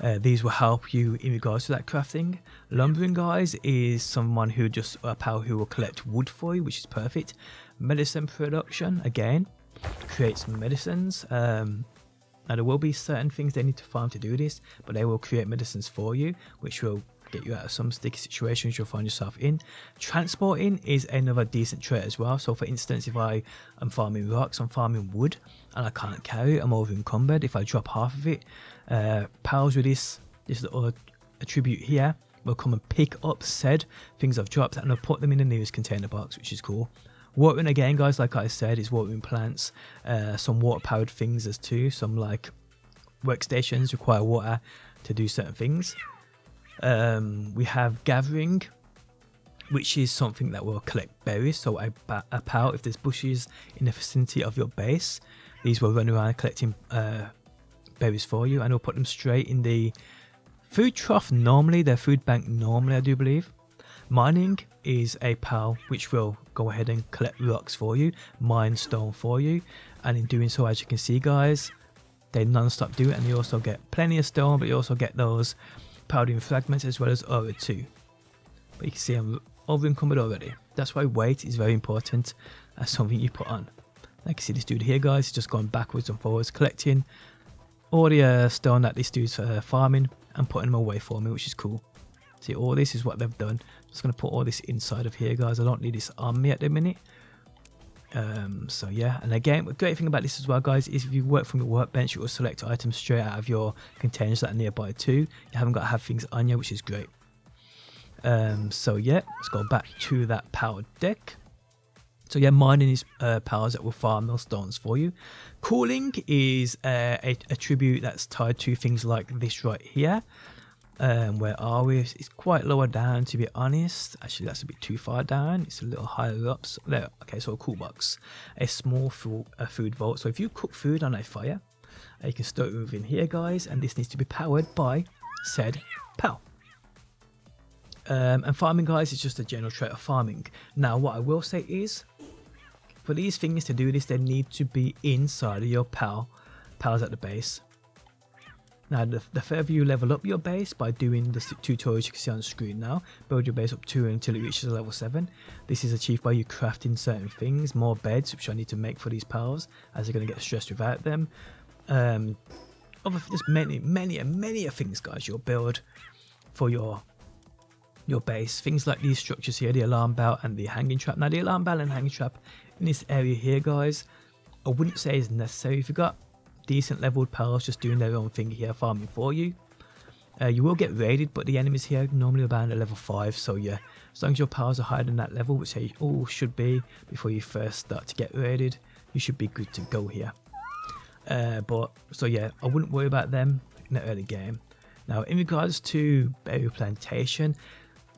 uh, these will help you in regards to that crafting. Lumbering guys is someone who just a pal who will collect wood for you, which is perfect. Medicine production again creates medicines. Um, now there will be certain things they need to farm to do this, but they will create medicines for you, which will get you out of some sticky situations you'll find yourself in. Transporting is another decent trait as well. So for instance, if I am farming rocks, I'm farming wood, and I can't carry it, I'm over encumbered. If I drop half of it, uh, pals with this, this little attribute here, will come and pick up said things I've dropped and I'll put them in the nearest container box, which is cool. Watering again, guys, like I said, is watering plants, uh, some water powered things as too, some like workstations require water to do certain things. Um, we have gathering, which is something that will collect berries. So a, pal, if there's bushes in the vicinity of your base, these will run around collecting uh, berries for you, and we'll put them straight in the food trough. Normally, their food bank. Normally, I do believe. Mining is a pal which will go ahead and collect rocks for you, mine stone for you, and in doing so, as you can see, guys, they non-stop do it, and you also get plenty of stone, but you also get those Paldium fragments as well as ore too. But you can see I'm over encumbered already. That's why weight is very important as something you put on. I can see this dude here guys, just going backwards and forwards collecting all the uh, stone that this dude's uh, farming and putting them away for me, which is cool. See, all this is what they've done. I'm just going to put all this inside of here, guys. I don't need this on me at the minute. Um, so yeah, and again, the great thing about this as well, guys, is if you work from your workbench, you will select items straight out of your containers that are nearby too. You haven't got to have things on you, which is great. Um, so yeah, let's go back to that powered deck. So yeah, mining is uh, pals that will farm those stones for you. Cooling is uh, a tribute that's tied to things like this right here. Um, where are we? It's quite lower down to be honest. Actually, that's a bit too far down. It's a little higher up. So there. Okay, so a cool box, a small food, a food vault. So if you cook food on a fire, uh, you can store it within here, guys. And this needs to be powered by said PAL. Um, and farming, guys, is just a general trait of farming. Now, what I will say is, for these things to do this, they need to be inside of your PAL, PALs at the base. Now, the, the further you level up your base by doing the tutorials you can see on screen now, build your base up to until it reaches level 7. This is achieved by you crafting certain things, more beds, which I need to make for these pals, as they're going to get stressed without them. Um, other, there's many, many, many things, guys, you'll build for your your base. Things like these structures here, the alarm bell and the hanging trap. Now, the alarm bell and hanging trap in this area here, guys, I wouldn't say is necessary. If you've got decent leveled pals just doing their own thing here farming for you. Uh, you will get raided, but the enemies here normally around at level 5, so yeah, as long as your pals are higher than that level, which they all should be before you first start to get raided, you should be good to go here. Uh, but, so yeah, I wouldn't worry about them in the early game. Now, in regards to Berry Plantation,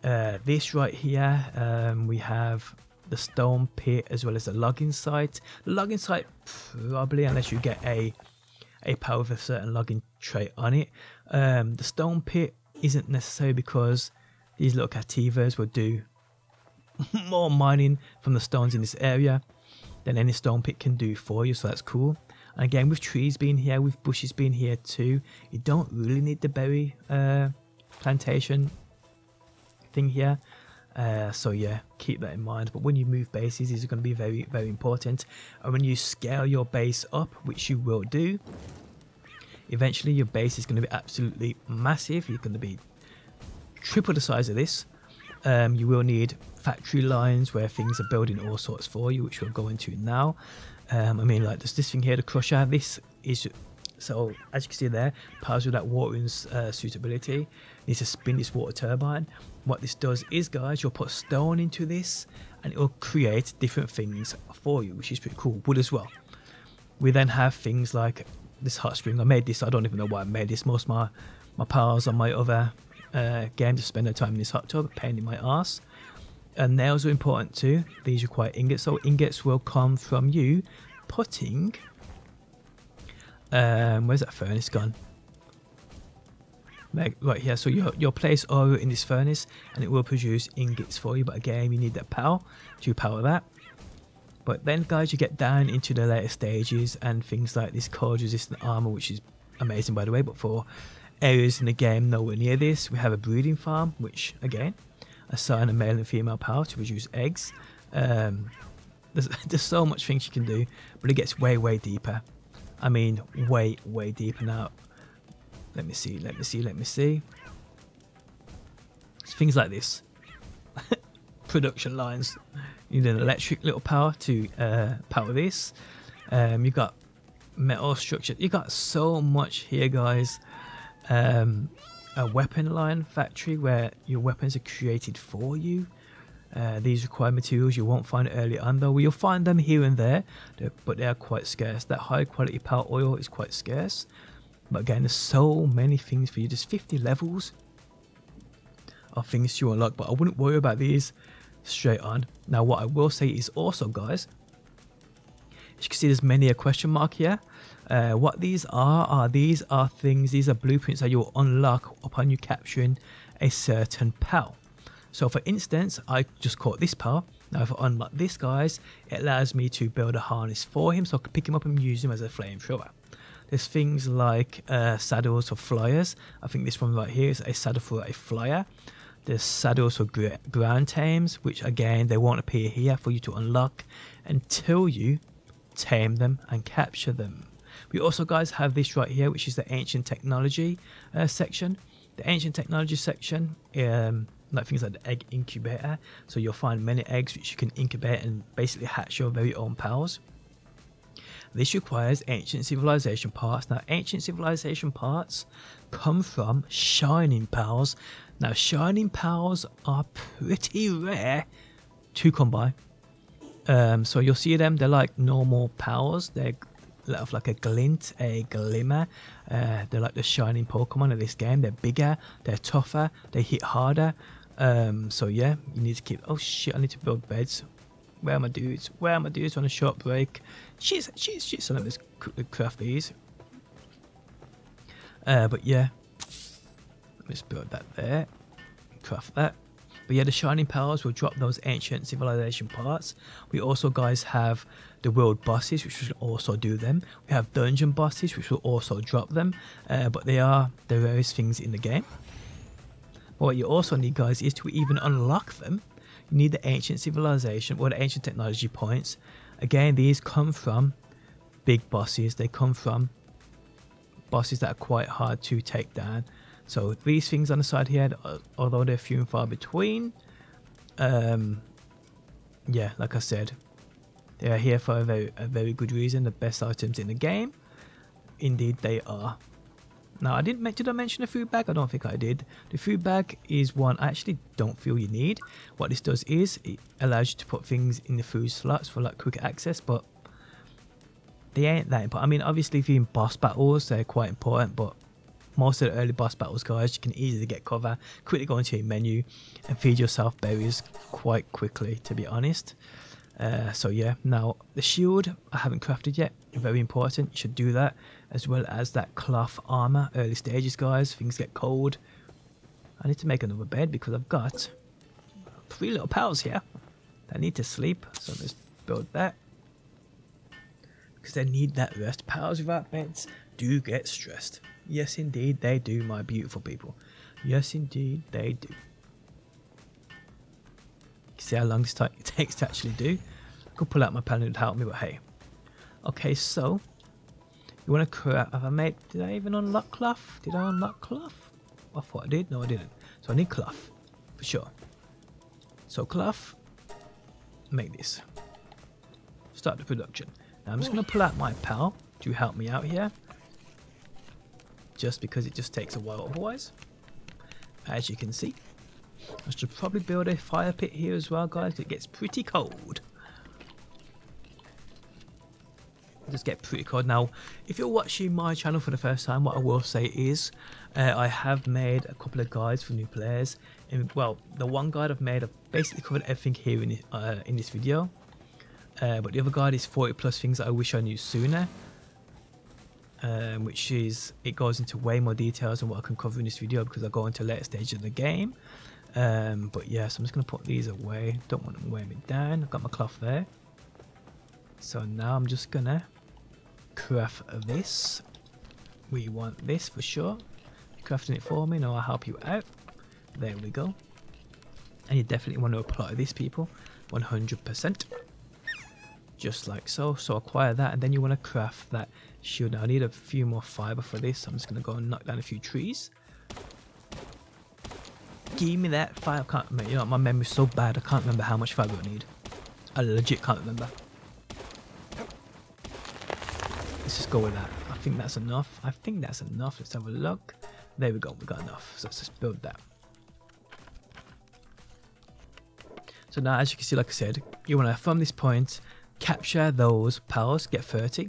uh, this right here, um, we have the stone pit as well as the logging site. The logging site, probably, unless you get a a pal with a certain logging trait on it. Um, the stone pit isn't necessary because these little Cattivas will do more mining from the stones in this area than any stone pit can do for you, so that's cool. And again, with trees being here, with bushes being here too, you don't really need the berry uh, plantation thing here. Uh, so yeah, keep that in mind. But when you move bases, these are going to be very, very important. And when you scale your base up, which you will do, eventually your base is going to be absolutely massive. You're going to be triple the size of this. Um, you will need factory lines where things are building all sorts for you, which we'll go into now. Um, I mean, like there's this thing here, the crusher. This is so as you can see there, pals with that watering uh, suitability. Needs to spin this water turbine. What this does is, guys, you'll put stone into this, and it will create different things for you, which is pretty cool. Wood as well. We then have things like this hot spring. I made this. I don't even know why I made this. Most of my my pals on my other uh, game to spend their time in this hot tub, pain in my ass. And nails are important too. These require ingots, so ingots will come from you putting um, where's that furnace gone? Right here, so you'll, you'll place ore in this furnace and it will produce ingots for you, but again, you need that pal to power that. But then, guys, you get down into the later stages and things like this cold resistant armor, which is amazing, by the way, but for areas in the game nowhere near this, we have a breeding farm, which, again, assign a male and female pal to produce eggs. Um, there's, there's so much things you can do, but it gets way, way deeper. I mean, way, way deeper now. Let me see, let me see, let me see. things like this. Production lines. You need an electric little pal to uh, power this. Um, you've got metal structure. You've got so much here, guys. Um, a weapon line factory where your weapons are created for you. Uh, these require materials you won't find early on though. You'll find them here and there, but they are quite scarce. That high quality pal oil is quite scarce. But again, there's so many things for you. There's 50 levels of things to unlock, but I wouldn't worry about these straight on. Now, what I will say is also, guys, as you can see, there's many a question mark here. Uh, what these are, are these are things, these are blueprints that you'll unlock upon you capturing a certain PAL. So for instance, I just caught this PAL. Now if I unlock this guys, it allows me to build a harness for him so I can pick him up and use him as a flamethrower. There's things like uh, saddles for flyers. I think this one right here is a saddle for a flyer. There's saddles for ground tames, which again, they won't appear here for you to unlock until you tame them and capture them. We also guys have this right here, which is the ancient technology uh, section. The ancient technology section, um, like things like the egg incubator. So you'll find many eggs which you can incubate and basically hatch your very own pals. This requires ancient civilization parts. Now, ancient civilization parts come from shining pals. Now, shining pals are pretty rare to come by. Um, so you'll see them, they're like normal pals. They're of like a glint, a glimmer. Uh, they're like the shining Pokemon of this game. They're bigger, they're tougher, they hit harder. Um, so yeah, you need to keep. Oh shit! I need to build beds. Where are my dudes? Where are my dudes on a short break? She's she's she's some of this craft these. Uh, but yeah, let's build that there. Craft that. But yeah, the Shining Pals will drop those ancient civilization parts. We also, guys, have the world bosses, which will also do them. We have dungeon bosses, which will also drop them. Uh, but they are the various things in the game. But what you also need, guys, is to even unlock them need the ancient civilization or the ancient technology points. Again, these come from big bosses. They come from bosses that are quite hard to take down. So these things on the side here, although they're few and far between, um, yeah, like I said, they are here for a very, a very good reason. The best items in the game. Indeed, they are. Now, I didn't did I mention the food bag? I don't think I did. The food bag is one I actually don't feel you need. What this does is it allows you to put things in the food slots for like quick access, but they ain't that important. I mean, obviously, if you're in boss battles, they're quite important, but most of the early boss battles, guys, you can easily get cover, quickly go into your menu, and feed yourself berries quite quickly, to be honest. Uh, so yeah, now the shield I haven't crafted yet, very important, you should do that, as well as that cloth armor, early stages guys, things get cold. I need to make another bed because I've got three little pals here that need to sleep, so let's build that. Because they need that rest. Pals without beds do get stressed. Yes indeed they do, my beautiful people. Yes indeed they do see how long this it takes to actually do. I could pull out my pen and help me, but hey. Okay, so you want to craft? Have I made? Did I even unlock cloth? Did I unlock cloth? I thought I did. No, I didn't. So I need cloth for sure. So cloth. Make this. Start the production. Now I'm just going to pull out my pal to help me out here. Just because it just takes a while otherwise. As you can see. I should probably build a fire pit here as well, guys. It gets pretty cold. Just get pretty cold. Now, if you're watching my channel for the first time, what I will say is uh, I have made a couple of guides for new players. And, well, the one guide I've made, I've basically covered everything here in, uh, in this video. Uh, but the other guide is 40 plus things that I wish I knew sooner. Um, which is, it goes into way more details than what I can cover in this video because I go into later stages of the game. Um, but yeah, so I'm just going to put these away. Don't want them weighing me down. I've got my cloth there. So now I'm just going to craft this. We want this for sure. You're crafting it for me. No, I'll help you out. There we go. And you definitely want to apply these people. 100%. Just like so. So acquire that and then you want to craft that shield. Now I need a few more fiber for this. I'm just going to go and knock down a few trees give me that fiber. Can't, you know, my memory's so bad. I can't remember how much fiber I need. I legit can't remember. Let's just go with that. I think that's enough. I think that's enough. Let's have a look. There we go. We got enough. So let's just build that. So now, as you can see, like I said, you want to, from this point, capture those pals, get 30.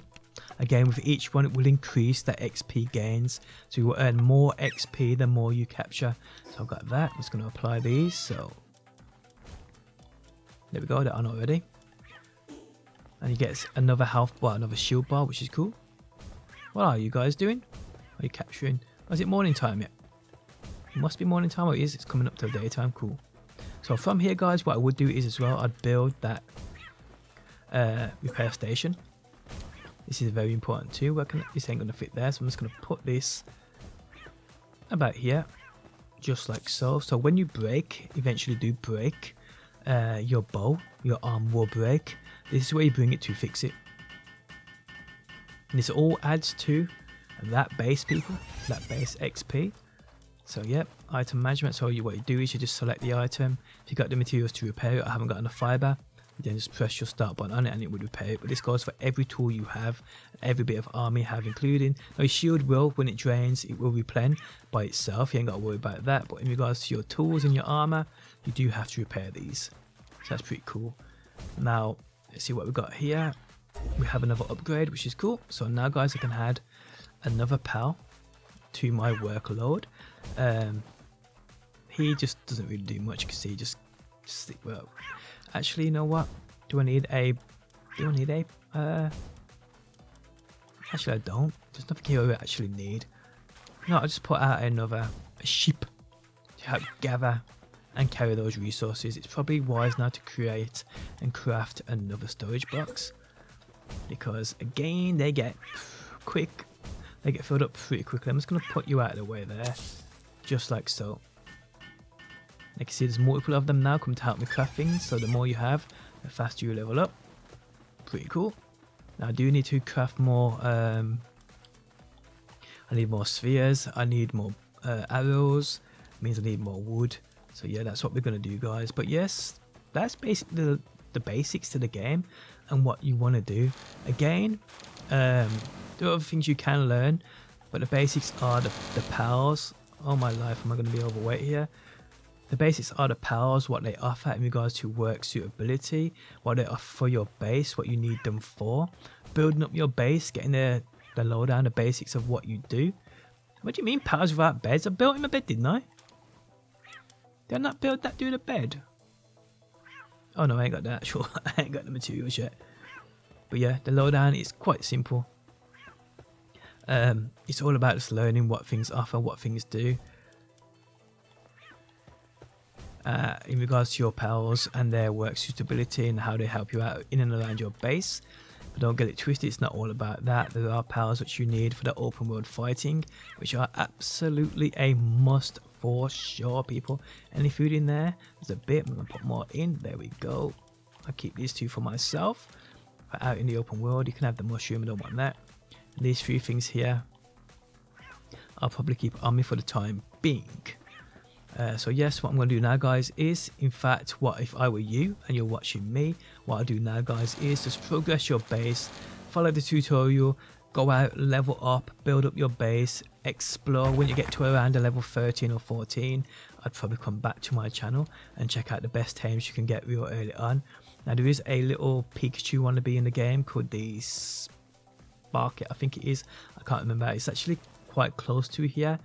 Again, with each one, it will increase the XP gains. So you will earn more XP the more you capture. So I've got that. I'm just going to apply these. So there we go. They're on already. And he gets another health bar, another shield bar, which is cool. What are you guys doing? Are you capturing? Oh, is it morning time yet? It must be morning time. Or it is. It's coming up to daytime. Cool. So from here, guys, what I would do is as well, I'd build that uh, repair station. This is very important too. Where can, this ain't going to fit there, so I'm just going to put this about here, just like so. So when you break, eventually do break uh, your bow, your arm will break. This is where you bring it to fix it. And this all adds to that base, people, that base XP. So yep, item management. So you, what you do is you just select the item. If you got the materials to repair it, I haven't got enough fiber then just press your start button on it and it will repair it. But this goes for every tool you have, every bit of armor you have, including now your shield will, when it drains, it will replenish by itself. You ain't got to worry about that. But in regards to your tools and your armor, you do have to repair these. So that's pretty cool. Now, let's see what we've got here. We have another upgrade, which is cool. So now, guys, I can add another pal to my workload. Um, he just doesn't really do much because he just, just well, Actually, you know what? Do I need a... Do I need a... Uh, actually, I don't. There's nothing here I actually need. No, I'll just put out another sheep to help gather and carry those resources. It's probably wise now to create and craft another storage box. Because, again, they get quick. They get filled up pretty quickly. I'm just going to put you out of the way there. Just like so. I can see there's multiple of them now come to help me craft things. So the more you have, the faster you level up. Pretty cool. Now I do need to craft more. Um, I need more spheres. I need more uh, arrows. Means I need more wood. So yeah, that's what we're gonna do, guys. But yes, that's basically the, the basics to the game and what you want to do. Again, um, there are other things you can learn, but the basics are the, the pals. Oh my life, am I going to be overweight here? The basics are the pals, what they offer in regards to work suitability, what they offer for your base, what you need them for, building up your base, getting the, the lowdown, the basics of what you do. What do you mean pals without beds? I built him a bed, didn't I? Did I not build that dude a bed? Oh no, I ain't got the actual, I ain't got the materials yet. But yeah, the lowdown is quite simple. Um, it's all about just learning what things offer, what things do uh, in regards to your pals and their work suitability and how they help you out in and around your base. But don't get it twisted, it's not all about that. There are pals which you need for the open world fighting, which are absolutely a must for sure, people. Any food in there? There's a bit, I'm gonna put more in. There we go. I keep these two for myself. But out in the open world, you can have the mushroom, I don't want that. And these three things here, I'll probably keep on me for the time being. Uh, so yes, what I'm going to do now, guys, is in fact, what if I were you and you're watching me, what I do now, guys, is just progress your base, follow the tutorial, go out, level up, build up your base, explore. When you get to around a level 13 or 14, I'd probably come back to my channel and check out the best tames you can get real early on. Now there is a little Pikachu wannabe in the game called the Spark, I think it is. I can't remember. It's actually quite close to here,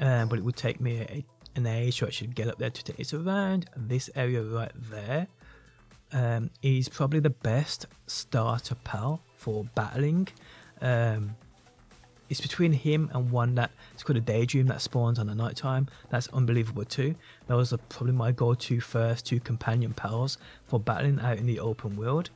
um, but it would take me a an age to actually get up there to it's around this area right there um, is probably the best starter pal for battling um, it's between him and one that it's called a Daedream that spawns on the night time. That's unbelievable too. Those are probably my go-to first two companion pals for battling out in the open world.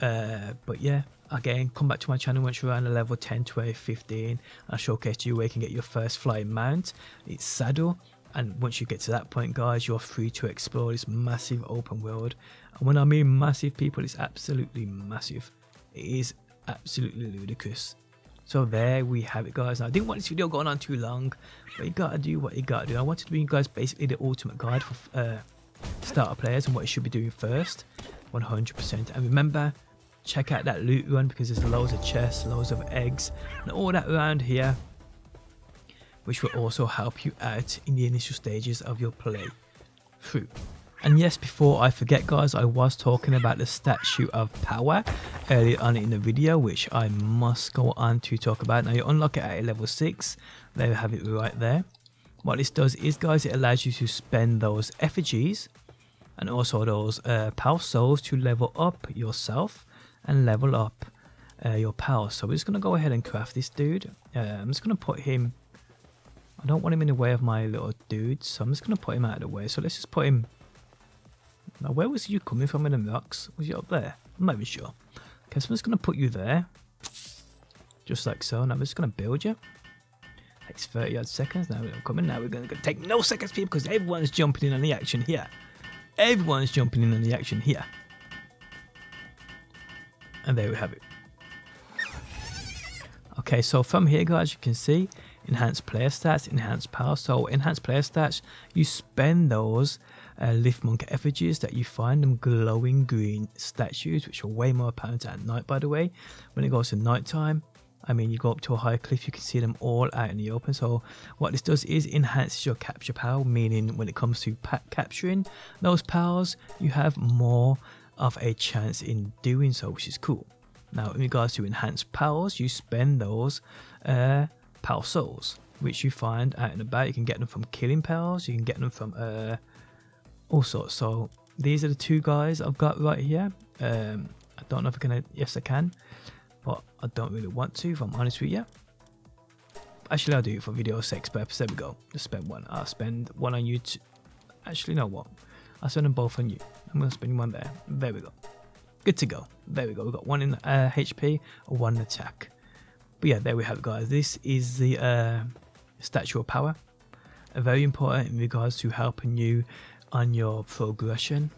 Uh, but yeah again come back to my channel once you're around a level 10 12 15 i'll showcase you where you can get your first flying mount. It's saddle. And once you get to that point guys you're free to explore this massive open world. And when i mean massive people it's absolutely massive. It is absolutely ludicrous So there we have it guys. Now I didn't want this video going on too long, but you gotta do what you gotta do. I wanted to bring you guys basically the ultimate guide for uh, starter players and what you should be doing first, 100%. And remember, check out that loot run because there's loads of chests, loads of eggs, and all that around here, which will also help you out in the initial stages of your play through. And yes, before I forget guys, I was talking about the statue of power earlier on in the video, which I must go on to talk about. Now you unlock it at level 6, there you have it right there. What this does is guys, it allows you to spend those effigies and also those uh, Pal Souls to level up yourself and level up uh, your power. So we're just going to go ahead and craft this dude. Uh, I'm just going to put him, I don't want him in the way of my little dude, so I'm just going to put him out of the way. So let's just put him now, where was you coming from in the rocks? Was you up there? I'm not even sure. Okay, so I'm just going to put you there. Just like so. Now, I'm just going to build you. Takes 30 odd seconds. Now we're coming. Now we're going to take no seconds, people, because everyone's jumping in on the action here. Everyone's jumping in on the action here. And there we have it. Okay, so from here, guys, you can see enhanced player stats, enhanced pal. So, enhanced player stats, you spend those uh, Lifmunk effigies that you find them glowing green statues, which are way more apparent at night, by the way. When it goes to night time, I mean, you go up to a high cliff, you can see them all out in the open. So what this does is enhances your capture power, meaning when it comes to capturing those pals, you have more of a chance in doing so, which is cool. Now, in regards to enhanced pals, you spend those uh, Pal Souls, which you find out and about. You can get them from killing pals, you can get them from uh, all sorts. So these are the two guys I've got right here. Um, I don't know if I can. Yes, I can, but I don't really want to. If I'm honest with you. Actually, I'll do it for video six purpose. There we go. Just spend one. I'll spend one on you. Actually, no what? I'll spend them both on you. I'm gonna spend one there. There we go. Good to go. There we go. We've got one in uh, HP, one attack. But yeah, there we have it, guys. This is the uh, statue of power. Very important in regards to helping you on your progression.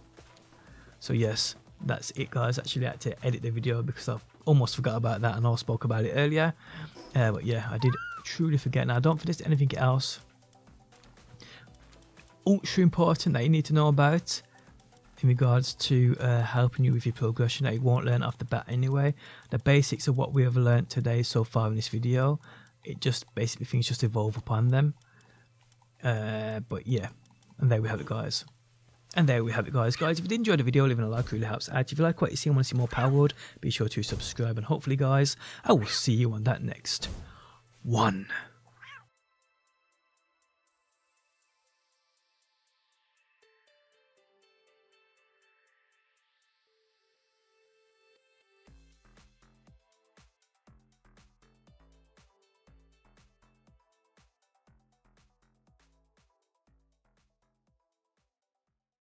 So yes, that's it guys. Actually I had to edit the video because I almost forgot about that and I spoke about it earlier. Uh, but yeah, I did truly forget. Now don't forget anything else ultra important that you need to know about in regards to uh, helping you with your progression that you won't learn off the bat anyway. The basics of what we have learned today so far in this video, it just basically things just evolve upon them. Uh, but yeah, and there we have it, guys. And there we have it, guys. Guys, if you did enjoy the video, leaving a like really helps out. If you like what you see and want to see more Palworld, be sure to subscribe. And hopefully, guys, I will see you on that next one.